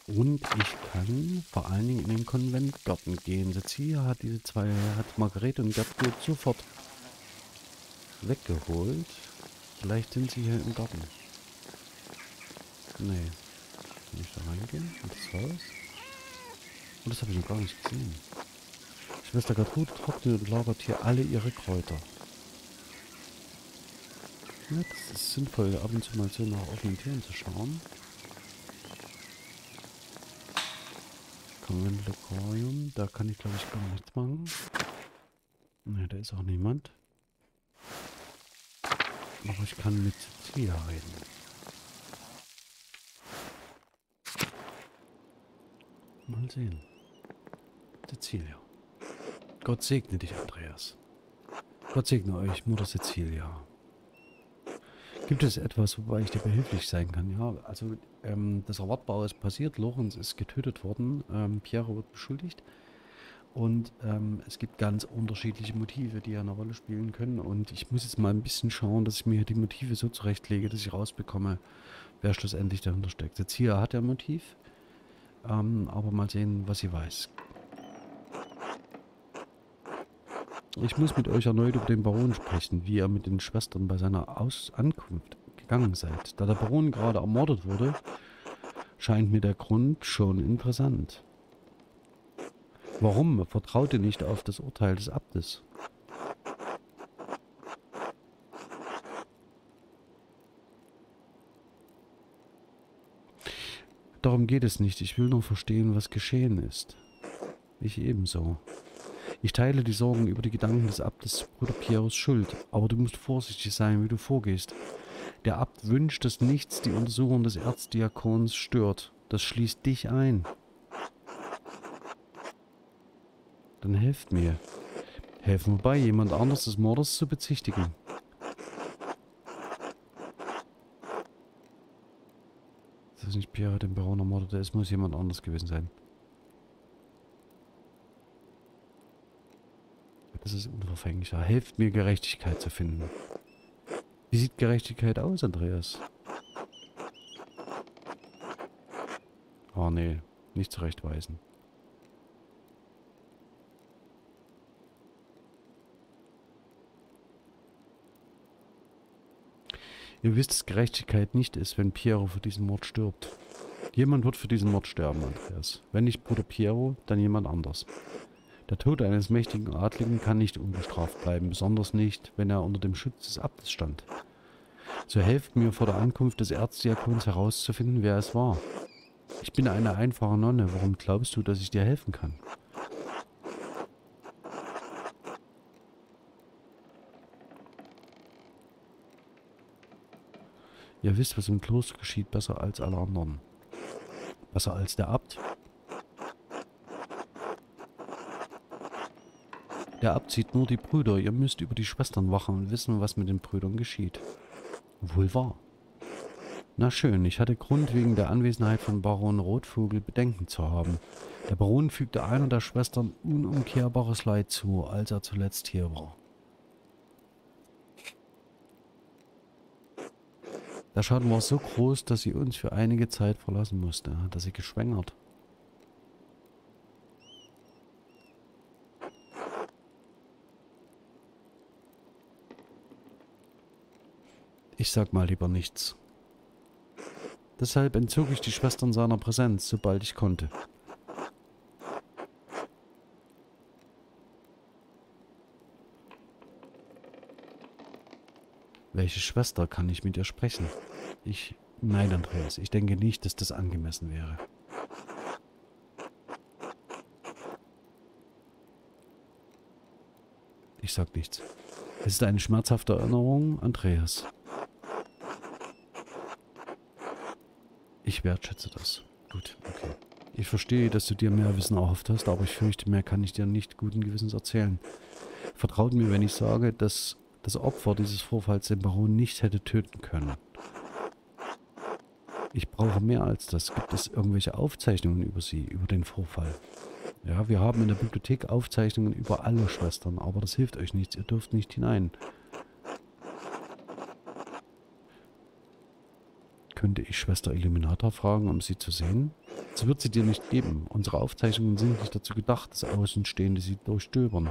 Und ich kann vor allen Dingen in den Konventgarten gehen. Hier hat diese zwei, hat Margarete und Gertrud sofort weggeholt. Vielleicht sind sie hier im Garten. Nee. Kann ich da reingehen? Und das Haus? Und das habe ich noch gar nicht gesehen. Schwester Gertrud trocknet und lagert hier alle ihre Kräuter. Ja, das ist sinnvoll, ab und zu mal so nach offenen Türen zu schauen. Konventlokorium. Da kann ich glaube ich gar nichts machen. Ne, da ist auch niemand. Aber ich kann mit Cecilia reden. Mal sehen. Cecilia. Gott segne dich, Andreas. Gott segne euch, Mutter Cecilia. Gibt es etwas, wobei ich dir behilflich sein kann? Ja, also ähm, das Erwartbare ist passiert. Lorenz ist getötet worden. Ähm, Piero wird beschuldigt. Und ähm, es gibt ganz unterschiedliche Motive, die eine Rolle spielen können. Und ich muss jetzt mal ein bisschen schauen, dass ich mir die Motive so zurechtlege, dass ich rausbekomme, wer schlussendlich dahinter steckt. Jetzt hier hat er ein Motiv. Ähm, aber mal sehen, was sie weiß. Ich muss mit euch erneut über den Baron sprechen, wie ihr mit den Schwestern bei seiner Aus Ankunft gegangen seid. Da der Baron gerade ermordet wurde, scheint mir der Grund schon interessant. Warum vertraut ihr nicht auf das Urteil des Abtes? Darum geht es nicht. Ich will nur verstehen, was geschehen ist. Ich ebenso. Ich teile die Sorgen über die Gedanken des Abtes Bruder Pieros Schuld, aber du musst vorsichtig sein, wie du vorgehst. Der Abt wünscht, dass nichts die Untersuchung des Erzdiakons stört. Das schließt dich ein. Dann helft mir. Helfen wir bei, jemand anderes des Mordes zu bezichtigen. Das ist nicht Pierre, den Baron ermordete. Es muss jemand anders gewesen sein. Das ist unverfänglicher. Helft mir, Gerechtigkeit zu finden. Wie sieht Gerechtigkeit aus, Andreas? Oh nee, nicht zurechtweisen. Ihr wisst, dass Gerechtigkeit nicht ist, wenn Piero für diesen Mord stirbt. Jemand wird für diesen Mord sterben, Andreas. Wenn nicht Bruder Piero, dann jemand anders. Der Tod eines mächtigen Adligen kann nicht unbestraft bleiben, besonders nicht, wenn er unter dem Schutz des Abtes stand. So helft mir vor der Ankunft des Erzdiakons herauszufinden, wer es war. Ich bin eine einfache Nonne, warum glaubst du, dass ich dir helfen kann? Ihr wisst, was im Kloster geschieht, besser als alle anderen. Besser als der Abt, Der Abt sieht nur die Brüder. Ihr müsst über die Schwestern wachen und wissen, was mit den Brüdern geschieht. Wohl wahr. Na schön, ich hatte Grund, wegen der Anwesenheit von Baron Rotvogel Bedenken zu haben. Der Baron fügte einer der Schwestern unumkehrbares Leid zu, als er zuletzt hier war. Der Schaden war so groß, dass sie uns für einige Zeit verlassen musste. Hat er sie geschwängert? Ich sag mal lieber nichts. Deshalb entzog ich die Schwestern seiner Präsenz, sobald ich konnte. Welche Schwester kann ich mit ihr sprechen? Ich... Nein, Andreas, ich denke nicht, dass das angemessen wäre. Ich sag nichts. Es ist eine schmerzhafte Erinnerung, Andreas. Ich wertschätze das. Gut, okay. Ich verstehe, dass du dir mehr Wissen erhofft hast, aber ich fürchte, mehr kann ich dir nicht guten Gewissens erzählen. Vertraut mir, wenn ich sage, dass das Opfer dieses Vorfalls den Baron nicht hätte töten können. Ich brauche mehr als das. Gibt es irgendwelche Aufzeichnungen über sie, über den Vorfall? Ja, wir haben in der Bibliothek Aufzeichnungen über alle Schwestern, aber das hilft euch nichts. Ihr dürft nicht hinein. Könnte ich Schwester Illuminata fragen, um sie zu sehen? Das wird sie dir nicht geben. Unsere Aufzeichnungen sind nicht dazu gedacht, dass Außenstehende sie durchstöbern.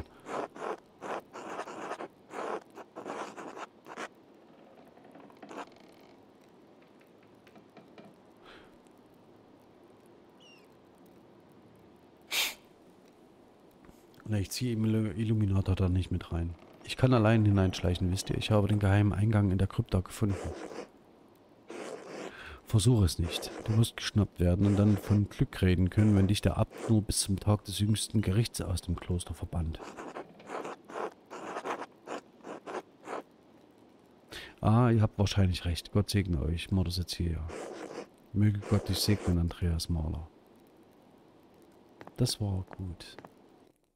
ich ziehe Illuminator da nicht mit rein. Ich kann allein hineinschleichen, wisst ihr. Ich habe den geheimen Eingang in der Krypta gefunden. Versuche es nicht. Du wirst geschnappt werden und dann von Glück reden können, wenn dich der Abt nur bis zum Tag des jüngsten Gerichts aus dem Kloster verbannt. Ah, ihr habt wahrscheinlich recht. Gott segne euch. Mordes hier. Möge Gott dich segnen, Andreas Mahler. Das war gut.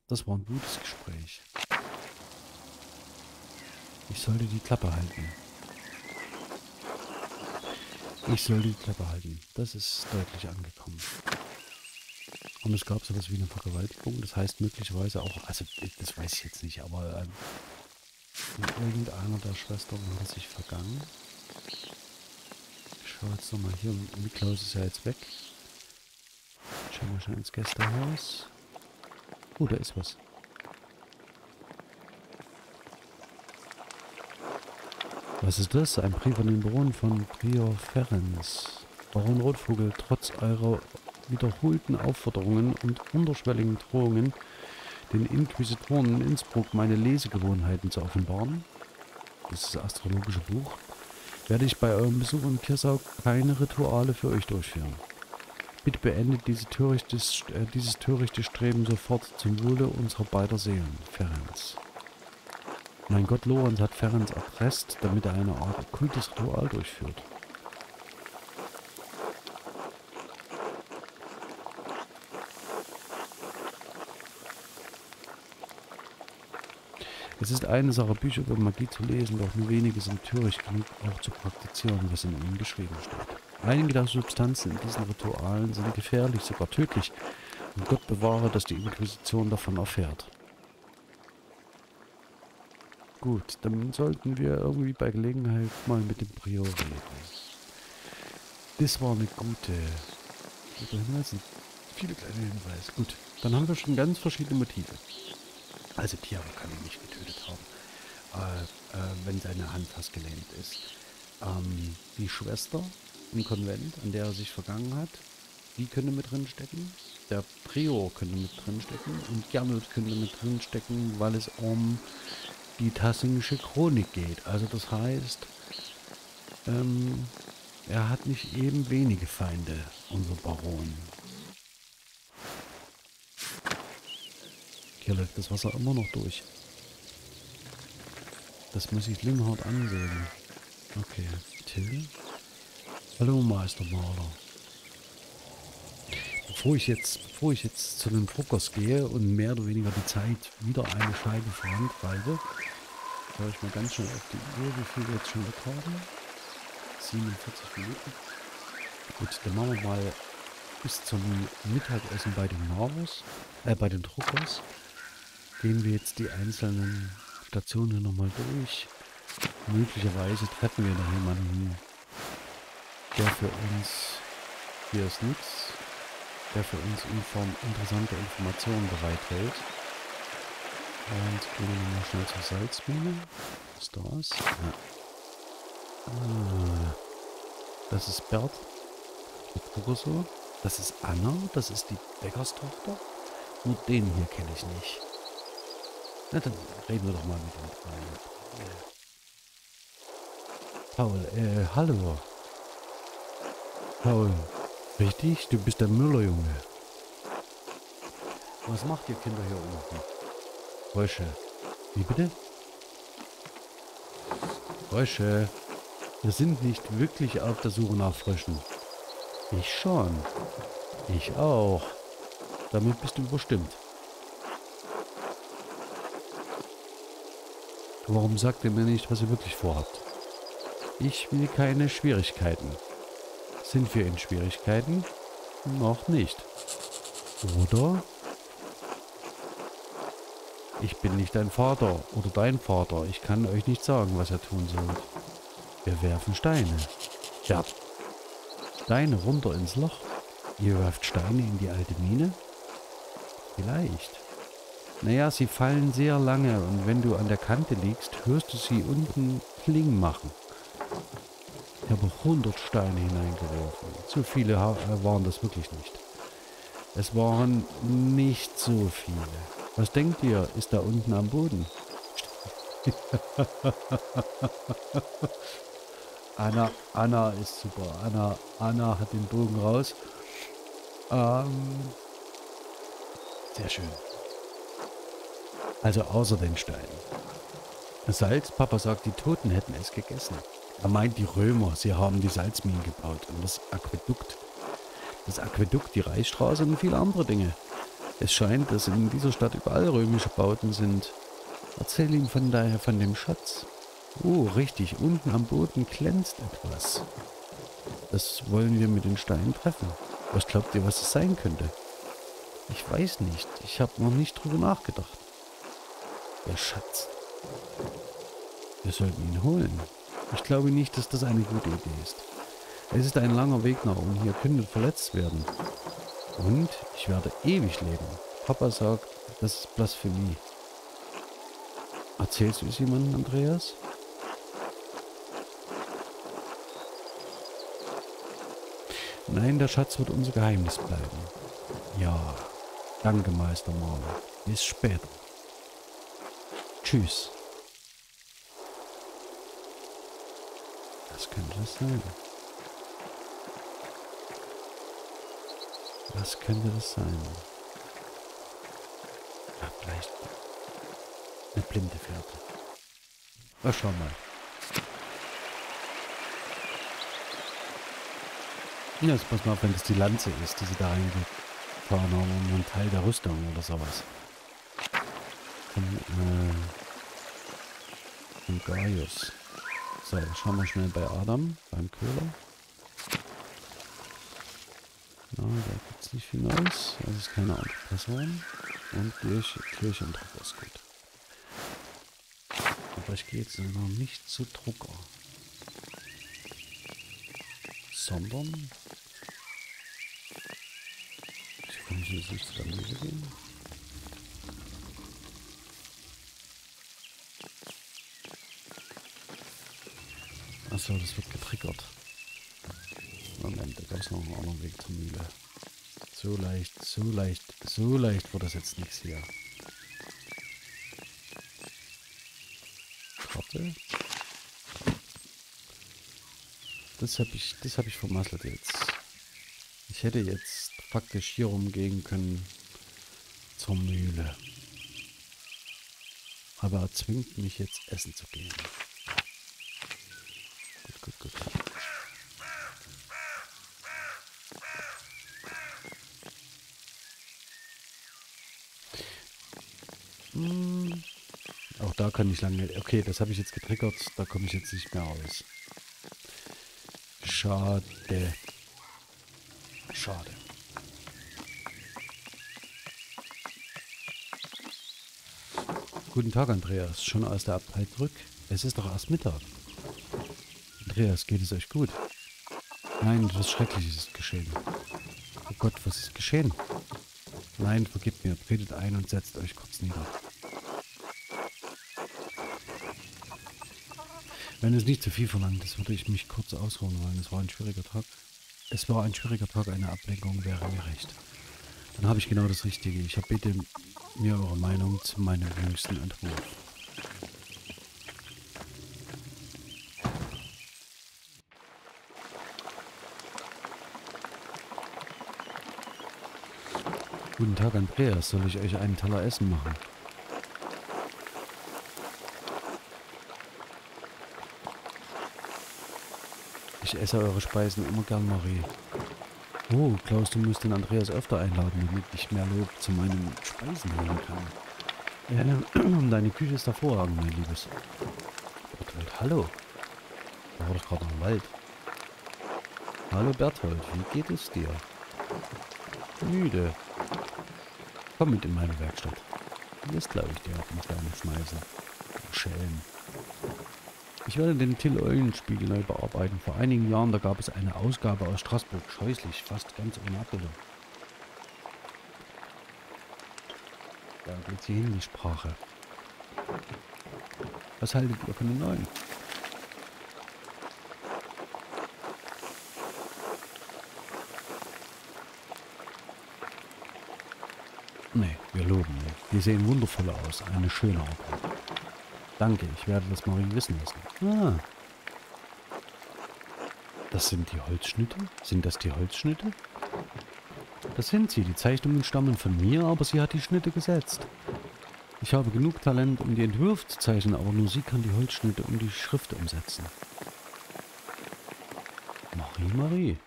Das war ein gutes Gespräch. Ich sollte die Klappe halten. Ich sollte die Klappe halten. Das ist deutlich angekommen. Und es gab sowas wie eine Vergewaltigung. Das heißt möglicherweise auch, also das weiß ich jetzt nicht, aber ähm, irgendeiner der Schwestern hat sich vergangen. Ich schaue jetzt nochmal hier. Niklaus ist ja jetzt weg. Schauen wir schnell ins Gästehaus. Oh, da ist was. Was ist das? Ein Brief an den Baron von Prior Ferenz. Baron Rotvogel, trotz eurer wiederholten Aufforderungen und unterschwelligen Drohungen, den Inquisitoren in Innsbruck meine Lesegewohnheiten zu offenbaren, das ist das astrologische Buch, werde ich bei eurem Besuch in Kirsau keine Rituale für euch durchführen. Bitte beendet diese törichtes, äh, dieses törichte Streben sofort zum Wohle unserer beider Seelen, Ferenz. Mein Gott Lorenz hat Ferenz erpresst, damit er eine Art okkultes Ritual durchführt. Es ist eine Sache, Bücher über Magie zu lesen, doch nur wenige sind töricht genug, auch zu praktizieren, was in ihnen geschrieben steht. Einige der Substanzen in diesen Ritualen sind gefährlich, sogar tödlich, und Gott bewahre, dass die Inquisition davon erfährt. Gut, dann sollten wir irgendwie bei Gelegenheit mal mit dem Prior reden. Das war eine gute, Hinweise. Viele kleine Hinweise. Gut, dann haben wir schon ganz verschiedene Motive. Also Tiara kann ihn nicht getötet haben, äh, äh, wenn seine Hand fast gelähmt ist. Ähm, die Schwester im Konvent, an der er sich vergangen hat, die könnte mit drin stecken. Der Prior könnte mit drin stecken und Gernot könnte mit drin stecken, weil es um die Tassingische Chronik geht. Also das heißt, ähm, er hat nicht eben wenige Feinde, unser Baron. Hier läuft das Wasser immer noch durch. Das muss ich Linghard ansehen. Okay, Till. Hallo Meister Maler. Bevor ich jetzt, bevor ich jetzt zu den Druckers gehe und mehr oder weniger die Zeit wieder eine Scheibe vorantreibe, schaue ich mal ganz schnell auf die Uhr, wie viel wir jetzt schon weg haben. 47 Minuten. Gut, dann machen wir mal bis zum Mittagessen bei den Naros, äh, bei den Druckers gehen wir jetzt die einzelnen Stationen nochmal durch. Möglicherweise treffen wir noch jemanden, der für uns, hier ist nichts, der für uns inform interessante Informationen bereithält. Und gehen wir nochmal schnell zur Salzmine. Was ist das? Ja. Ah, das ist Bert. Mit so. Das ist Anna. Das ist die Bäckerstochter. Nur den hier kenne ich nicht. Na, dann reden wir doch mal mit ihm. Paul, äh, hallo. Paul, richtig? Du bist der Müllerjunge. Was macht ihr Kinder hier unten? Räusche. Wie bitte? Räusche. Wir sind nicht wirklich auf der Suche nach Fröschen. Ich schon. Ich auch. Damit bist du überstimmt. Warum sagt ihr mir nicht, was ihr wirklich vorhabt? Ich will keine Schwierigkeiten. Sind wir in Schwierigkeiten? Noch nicht. Oder? Ich bin nicht dein Vater oder dein Vater. Ich kann euch nicht sagen, was ihr tun sollt. Wir werfen Steine. Ja. Steine runter ins Loch. Ihr werft Steine in die alte Mine? Vielleicht. Naja, sie fallen sehr lange und wenn du an der Kante liegst, hörst du sie unten Kling machen. Ich habe 100 Steine hineingeworfen. So viele äh, waren das wirklich nicht. Es waren nicht so viele. Was denkt ihr, ist da unten am Boden? Anna, Anna ist super. Anna, Anna hat den Bogen raus. Ähm, sehr schön. Also außer den Steinen. Salz, Papa sagt, die Toten hätten es gegessen. Er meint die Römer, sie haben die Salzminen gebaut und das Aquädukt. Das Aquädukt, die Reichsstraße und viele andere Dinge. Es scheint, dass in dieser Stadt überall römische Bauten sind. Erzähl ihm von daher von dem Schatz. Oh, richtig, unten am Boden glänzt etwas. Das wollen wir mit den Steinen treffen. Was glaubt ihr, was es sein könnte? Ich weiß nicht. Ich habe noch nicht drüber nachgedacht. Der Schatz. Wir sollten ihn holen. Ich glaube nicht, dass das eine gute Idee ist. Es ist ein langer Weg nach oben. Hier könnte verletzt werden. Und ich werde ewig leben. Papa sagt, das ist Blasphemie. Erzählst du es jemandem, Andreas? Nein, der Schatz wird unser Geheimnis bleiben. Ja, danke, Meister Marley. Bis später. Tschüss. Was könnte das sein? Was könnte das sein? Ja, vielleicht eine blinde Fährte. Na, schau mal. Ja, jetzt pass mal auf, wenn das die Lanze ist, die sie da reingefahren haben, um einen Teil der Rüstung oder sowas. Von, äh, von Gaius. So, schauen wir schnell bei Adam, beim Köhler. Na, da gibt es nicht viel Neues. Das ist keine andere Person. Und Kirche, Kirche und Drucker ist gut. Aber ich gehe jetzt noch nicht zu Drucker. Sondern Müssen wir nicht zusammen gehen? Achso, das wird getriggert. Moment, da gab es noch einen anderen Weg zur Mühle. So leicht, so leicht, so leicht wird das jetzt nichts hier. Karte. Das habe ich, das habe ich vermasselt jetzt. Ich hätte jetzt faktisch hier rumgehen können zur Mühle. Aber er zwingt mich jetzt essen zu gehen. Gut, gut, gut. Hm. Auch kann ich lange... Okay, das habe ich jetzt getriggert. Da komme ich jetzt nicht mehr raus. Schade. Schade. Guten Tag, Andreas. Schon aus der Abtei zurück? Es ist doch erst Mittag. Andreas, geht es euch gut? Nein, etwas Schreckliches ist geschehen. Oh Gott, was ist geschehen? Nein, vergibt mir. Tretet ein und setzt euch kurz nieder. Wenn es nicht zu viel verlangt ist, würde ich mich kurz ausruhen wollen. Es war ein schwieriger Tag. Es war ein schwieriger Tag, eine Ablenkung wäre mir recht. Dann habe ich genau das Richtige. Ich bitte mir eure Meinung zu meinem jüngsten Entwurf. Guten Tag, Andreas. Soll ich euch einen Teller Essen machen? Ich esse eure Speisen immer gern, Marie. Oh, Klaus, du musst den Andreas öfter einladen, damit ich mehr Lob zu meinen Speisen holen kann. Ja, deine Küche ist hervorragend, mein Liebes. Berthold, hallo. Da war doch gerade noch im Wald. Hallo Berthold, wie geht es dir? Müde. Komm mit in meine Werkstatt. Das glaube ich dir auch nicht gerne schmeißen. Schelm. Ich werde den Till-Eulenspiegel neu bearbeiten. Vor einigen Jahren, da gab es eine Ausgabe aus Straßburg. Scheußlich, fast ganz ohne Abbildung. Da geht sie hin, die Sprache. Was haltet ihr von den neuen? Nee, wir loben. Die sehen wundervoll aus. Eine schöne Arbeit. Danke, ich werde das Marie wissen lassen. Ah. Das sind die Holzschnitte? Sind das die Holzschnitte? Das sind sie. Die Zeichnungen stammen von mir, aber sie hat die Schnitte gesetzt. Ich habe genug Talent, um die Entwürfe zu zeichnen, aber nur sie kann die Holzschnitte und die Schrift umsetzen. Marie, Marie.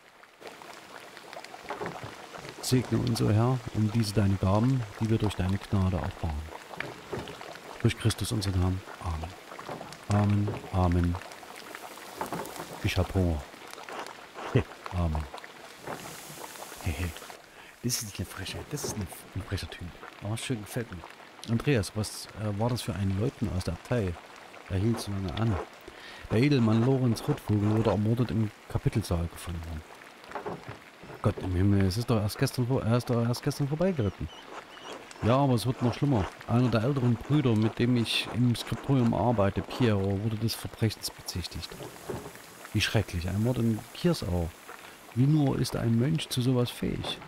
Segne uns, o oh Herr, um diese deine Gaben, die wir durch deine Gnade erfahren. Durch Christus unseren Herrn. Amen. Amen. Amen. Ich hab Hunger. Amen. Hey, hey. Das ist eine frische, das ist eine, ein frischer Typ. Aber schön gefällt mir. Andreas, was äh, war das für ein Leuten aus der Abtei? Er hielt so lange an. Der Edelmann Lorenz Rotvogel wurde ermordet im Kapitelsaal gefunden. Gott im Himmel, es ist doch erst gestern, er ist doch erst gestern vorbeigeritten. Ja, aber es wird noch schlimmer. Einer der älteren Brüder, mit dem ich im Skriptorium arbeite, Piero, wurde des Verbrechens bezichtigt. Wie schrecklich, ein Mord in Kiersau. Wie nur ist ein Mönch zu sowas fähig?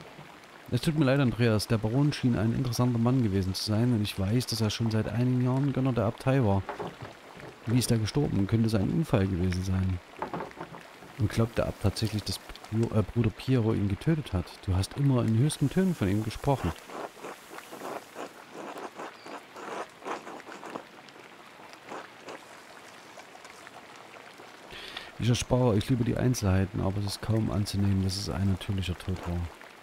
Es tut mir leid, Andreas. Der Baron schien ein interessanter Mann gewesen zu sein und ich weiß, dass er schon seit einigen Jahren Gönner der Abtei war. Wie ist er gestorben? Könnte es ein Unfall gewesen sein? Und glaubt der Abt tatsächlich, dass äh, Bruder Piero ihn getötet hat? Du hast immer in höchsten Tönen von ihm gesprochen. Ich erspare euch lieber die Einzelheiten, aber es ist kaum anzunehmen, dass es ein natürlicher Tod war.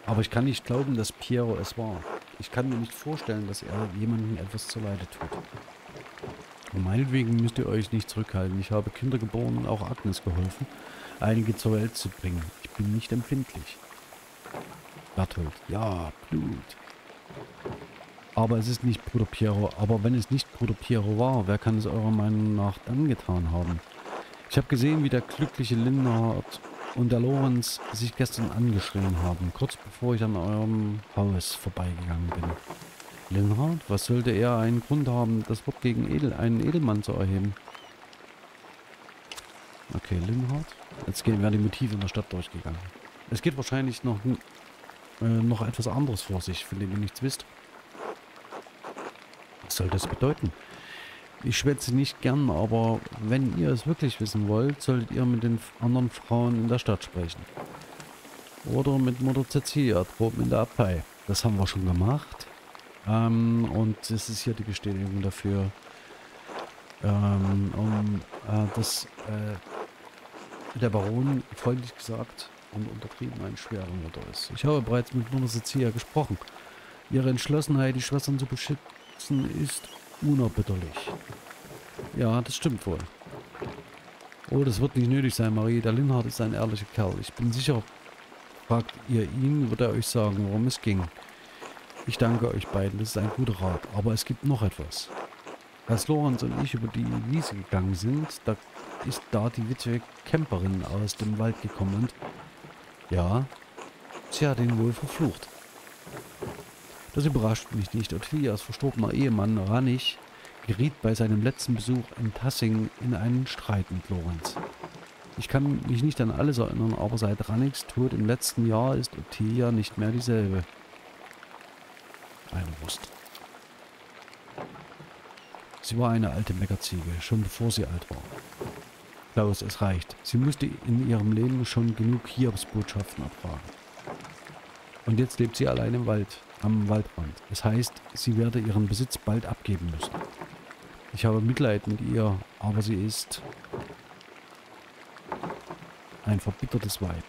Aber ich kann nicht glauben, dass Piero es war. Ich kann mir nicht vorstellen, dass er jemandem etwas zuleide tut. Und meinetwegen müsst ihr euch nicht zurückhalten. Ich habe Kinder geboren und auch Agnes geholfen, einige zur Welt zu bringen. Ich bin nicht empfindlich. Berthold. Ja, Blut. Aber es ist nicht Bruder Piero. Aber wenn es nicht Bruder Piero war, wer kann es eurer Meinung nach dann getan haben? Ich habe gesehen, wie der glückliche Lindhardt und der Lorenz sich gestern angeschrien haben, kurz bevor ich an eurem Haus vorbeigegangen bin. Lindhardt, was sollte er einen Grund haben, das Wort gegen Edel, einen Edelmann zu erheben? Okay, Lindhardt. Jetzt gehen, werden die Motive in der Stadt durchgegangen. Es geht wahrscheinlich noch, äh, noch etwas anderes vor sich, von dem ihr nichts wisst. Was soll das bedeuten? Ich schwätze nicht gern, aber wenn ihr es wirklich wissen wollt, solltet ihr mit den anderen Frauen in der Stadt sprechen. Oder mit Mutter Cecilia droben in der Abtei. Das haben wir schon gemacht. Ähm, und das ist hier die Bestätigung dafür, ähm, um, äh, dass äh, der Baron freundlich gesagt und untertrieben ein schwerer Mutter ist. Ich habe bereits mit Mutter Cecilia gesprochen. Ihre Entschlossenheit, die Schwestern zu beschützen, ist unerbitterlich. Ja, das stimmt wohl. Oh, das wird nicht nötig sein, Marie. Der Linhardt ist ein ehrlicher Kerl. Ich bin sicher, fragt ihr ihn, wird er euch sagen, worum es ging. Ich danke euch beiden, das ist ein guter Rat. Aber es gibt noch etwas. Als Lorenz und ich über die Wiese gegangen sind, da ist da die Witwe Camperin aus dem Wald gekommen und ja, sie hat ihn wohl verflucht. Das überrascht mich nicht. Ottilias verstorbener Ehemann Ranich geriet bei seinem letzten Besuch in Tassing in einen Streit mit Lorenz. Ich kann mich nicht an alles erinnern, aber seit Raniks Tod im letzten Jahr ist Ottilia nicht mehr dieselbe. Eine Wurst. Sie war eine alte Meckerziege, schon bevor sie alt war. Klaus, es reicht. Sie musste in ihrem Leben schon genug Hiobsbotschaften ertragen. Und jetzt lebt sie allein im Wald, am Waldrand. Das heißt, sie werde ihren Besitz bald abgeben müssen. Ich habe Mitleid mit ihr, aber sie ist ein verbittertes Weib.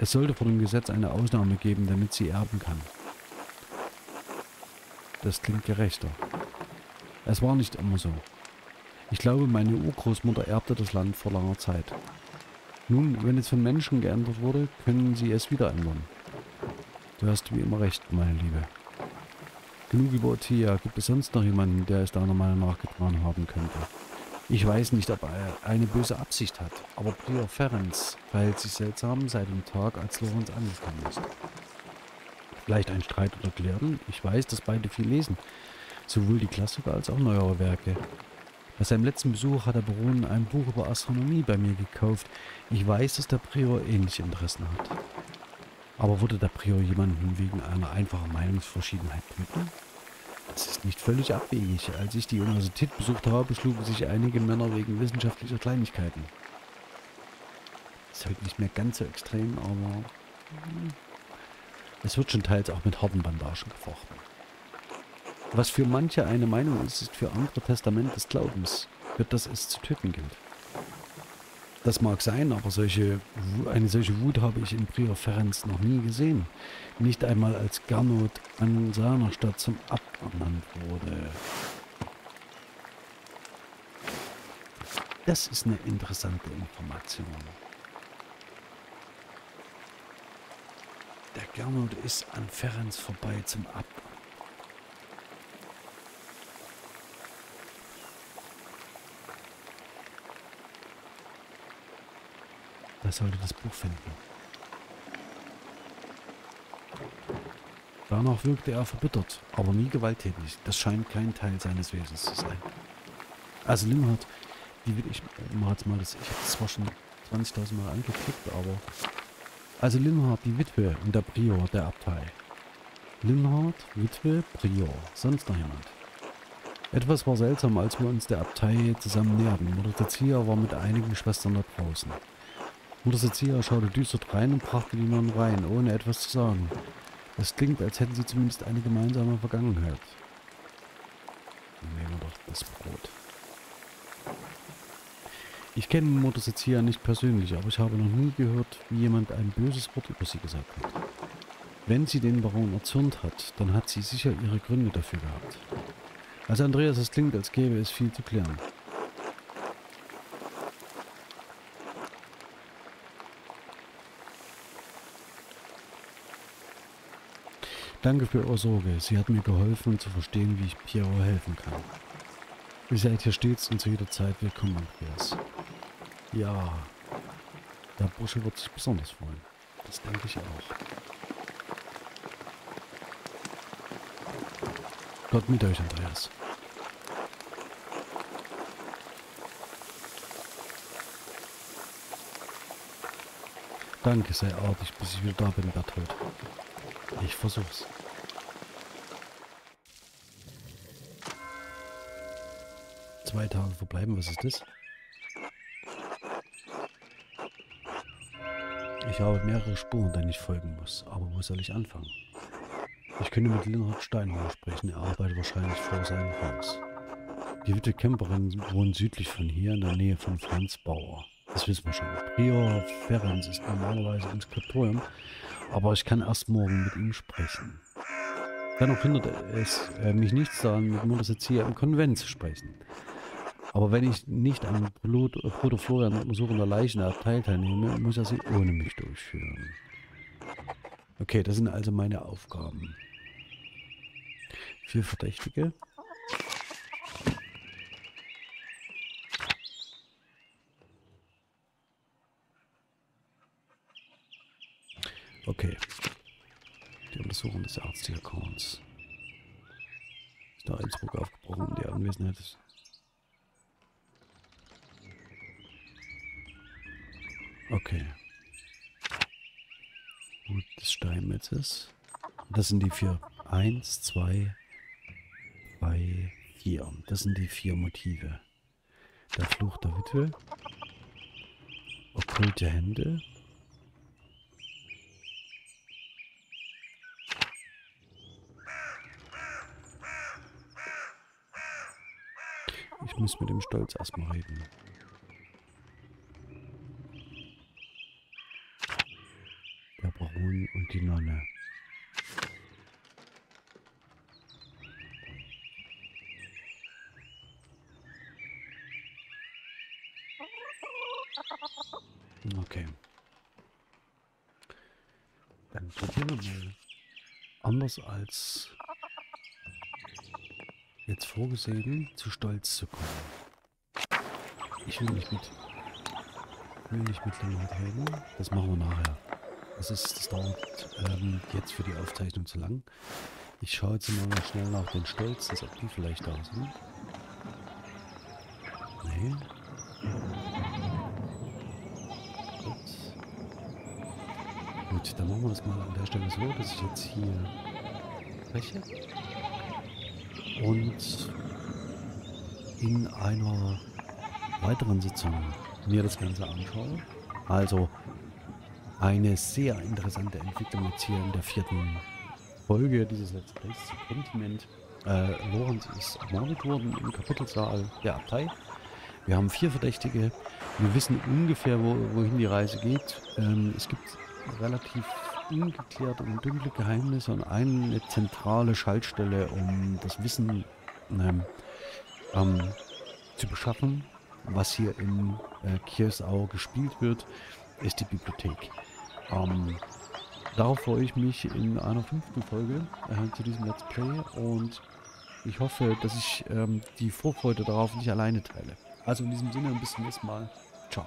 Es sollte vor dem Gesetz eine Ausnahme geben, damit sie erben kann. Das klingt gerechter. Es war nicht immer so. Ich glaube, meine Urgroßmutter erbte das Land vor langer Zeit. Nun, wenn es von Menschen geändert wurde, können sie es wieder ändern. Du hast wie immer recht, meine Liebe. Genug über Otia. Gibt es sonst noch jemanden, der es deiner Meinung nach getan haben könnte? Ich weiß nicht, ob er eine böse Absicht hat, aber Prior Ferenc verhält sich seltsam seit dem Tag, als Lorenz angekommen ist. Vielleicht ein Streit oder Klären? Ich weiß, dass beide viel lesen. Sowohl die Klassiker als auch neuere Werke. Bei seinem letzten Besuch hat der Baron ein Buch über Astronomie bei mir gekauft. Ich weiß, dass der Prior ähnliche Interessen hat. Aber würde der Prior jemanden wegen einer einfachen Meinungsverschiedenheit töten? Das ist nicht völlig abwegig. Als ich die Universität besucht habe, schlugen sich einige Männer wegen wissenschaftlicher Kleinigkeiten. Ist heute nicht mehr ganz so extrem, aber hm, es wird schon teils auch mit harten Bandagen gefochten. Was für manche eine Meinung ist, ist für andere Testament des Glaubens, für das es zu töten gilt. Das mag sein, aber solche, eine solche Wut habe ich in Prior Ferenc noch nie gesehen. Nicht einmal als Gernot an seiner Stadt zum Abt wurde. Das ist eine interessante Information. Der Gernot ist an Ferenc vorbei zum Abt sollte das Buch finden. Danach wirkte er verbittert, aber nie gewalttätig. Das scheint kein Teil seines Wesens zu sein. Also Limhardt, die will ich mal mal das, ich habe das zwar schon 20.000 Mal angeklickt, aber also Linhard, die Witwe und der Prior der Abtei. Linhard, Witwe, Prior, sonst noch jemand. Etwas war seltsam, als wir uns der Abtei zusammen näherten. Mutter Tezia war mit einigen Schwestern da draußen. Mutter Cecilia schaute düster rein und brachte die Nonnen rein, ohne etwas zu sagen. Es klingt, als hätten sie zumindest eine gemeinsame Vergangenheit. Nehmen wir doch das Brot. Ich kenne Mutter Cecilia nicht persönlich, aber ich habe noch nie gehört, wie jemand ein böses Wort über sie gesagt hat. Wenn sie den Baron erzürnt hat, dann hat sie sicher ihre Gründe dafür gehabt. Also Andreas, es klingt, als gäbe es viel zu klären. Danke für eure Sorge. Sie hat mir geholfen, zu verstehen, wie ich Piero helfen kann. Ihr seid hier stets und zu jeder Zeit willkommen, Andreas. Ja, der Bursche wird sich besonders freuen. Das denke ich auch. Gott mit euch, Andreas. Danke, sei artig, bis ich wieder da bin, Berthold. Ich versuch's. Zwei Tage verbleiben, was ist das? Ich habe mehrere Spuren, denen ich folgen muss. Aber wo soll ich anfangen? Ich könnte mit Linhard Steinhauer sprechen. Er arbeitet wahrscheinlich vor seinem Haus. Die Witte Camperin wohnt südlich von hier, in der Nähe von Franz Bauer. Das wissen wir schon. Prior Ferenc ist normalerweise im Skriptorium, aber ich kann erst morgen mit ihm sprechen. Dennoch hindert es äh, mich nichts daran, mit Mutter Cecilia im Konvent zu sprechen. Aber wenn ich nicht an Bruder Florian Untersuchung der Leichen der Abteil teilnehme, muss er sie ohne mich durchführen. Okay, das sind also meine Aufgaben. Vier Verdächtige. Okay. Die Untersuchung des Ärzteaccounts. Ist da Innsbruck aufgebrochen, die Anwesenheit ist. Okay. Gut des Steinmetzes. Das sind die vier. Eins, zwei, drei, vier. Das sind die vier Motive. Der Fluch der Witwe. Okkulte Hände. Ich muss mit dem Stolz erstmal reden. Der Baron und die Nonne. Okay. Dann probieren wir mal. Anders als jetzt vorgesehen, zu stolz zu kommen. Ich will nicht mit, will nicht mit Lenot reden. Das machen wir nachher. Das, ist, das dauert ähm, jetzt für die Aufzeichnung zu lang. Ich schaue jetzt mal schnell nach den Stolz, dass ob die vielleicht da sind. Nee. Gut. Gut, dann machen wir das mal an der Stelle so, dass ich jetzt hier spreche und in einer weiteren Sitzung mir das Ganze anschaue. Also eine sehr interessante Entwicklung jetzt hier in der vierten Folge dieses Let's Plays zu Pentiment. Äh, Lorenz ist ermordet worden im Kapitelsaal der Abtei. Wir haben vier Verdächtige. Wir wissen ungefähr, wo, wohin die Reise geht. Ähm, es gibt relativ ungeklärte und dunkle Geheimnisse und eine zentrale Schaltstelle, um das Wissen ähm, ähm, zu beschaffen, was hier in äh, Kiersau gespielt wird, ist die Bibliothek. Ähm, darauf freue ich mich in einer fünften Folge äh, zu diesem Let's Play und ich hoffe, dass ich ähm, die Vorfreude darauf nicht alleine teile. Also in diesem Sinne, bis zum nächsten Mal. Ciao.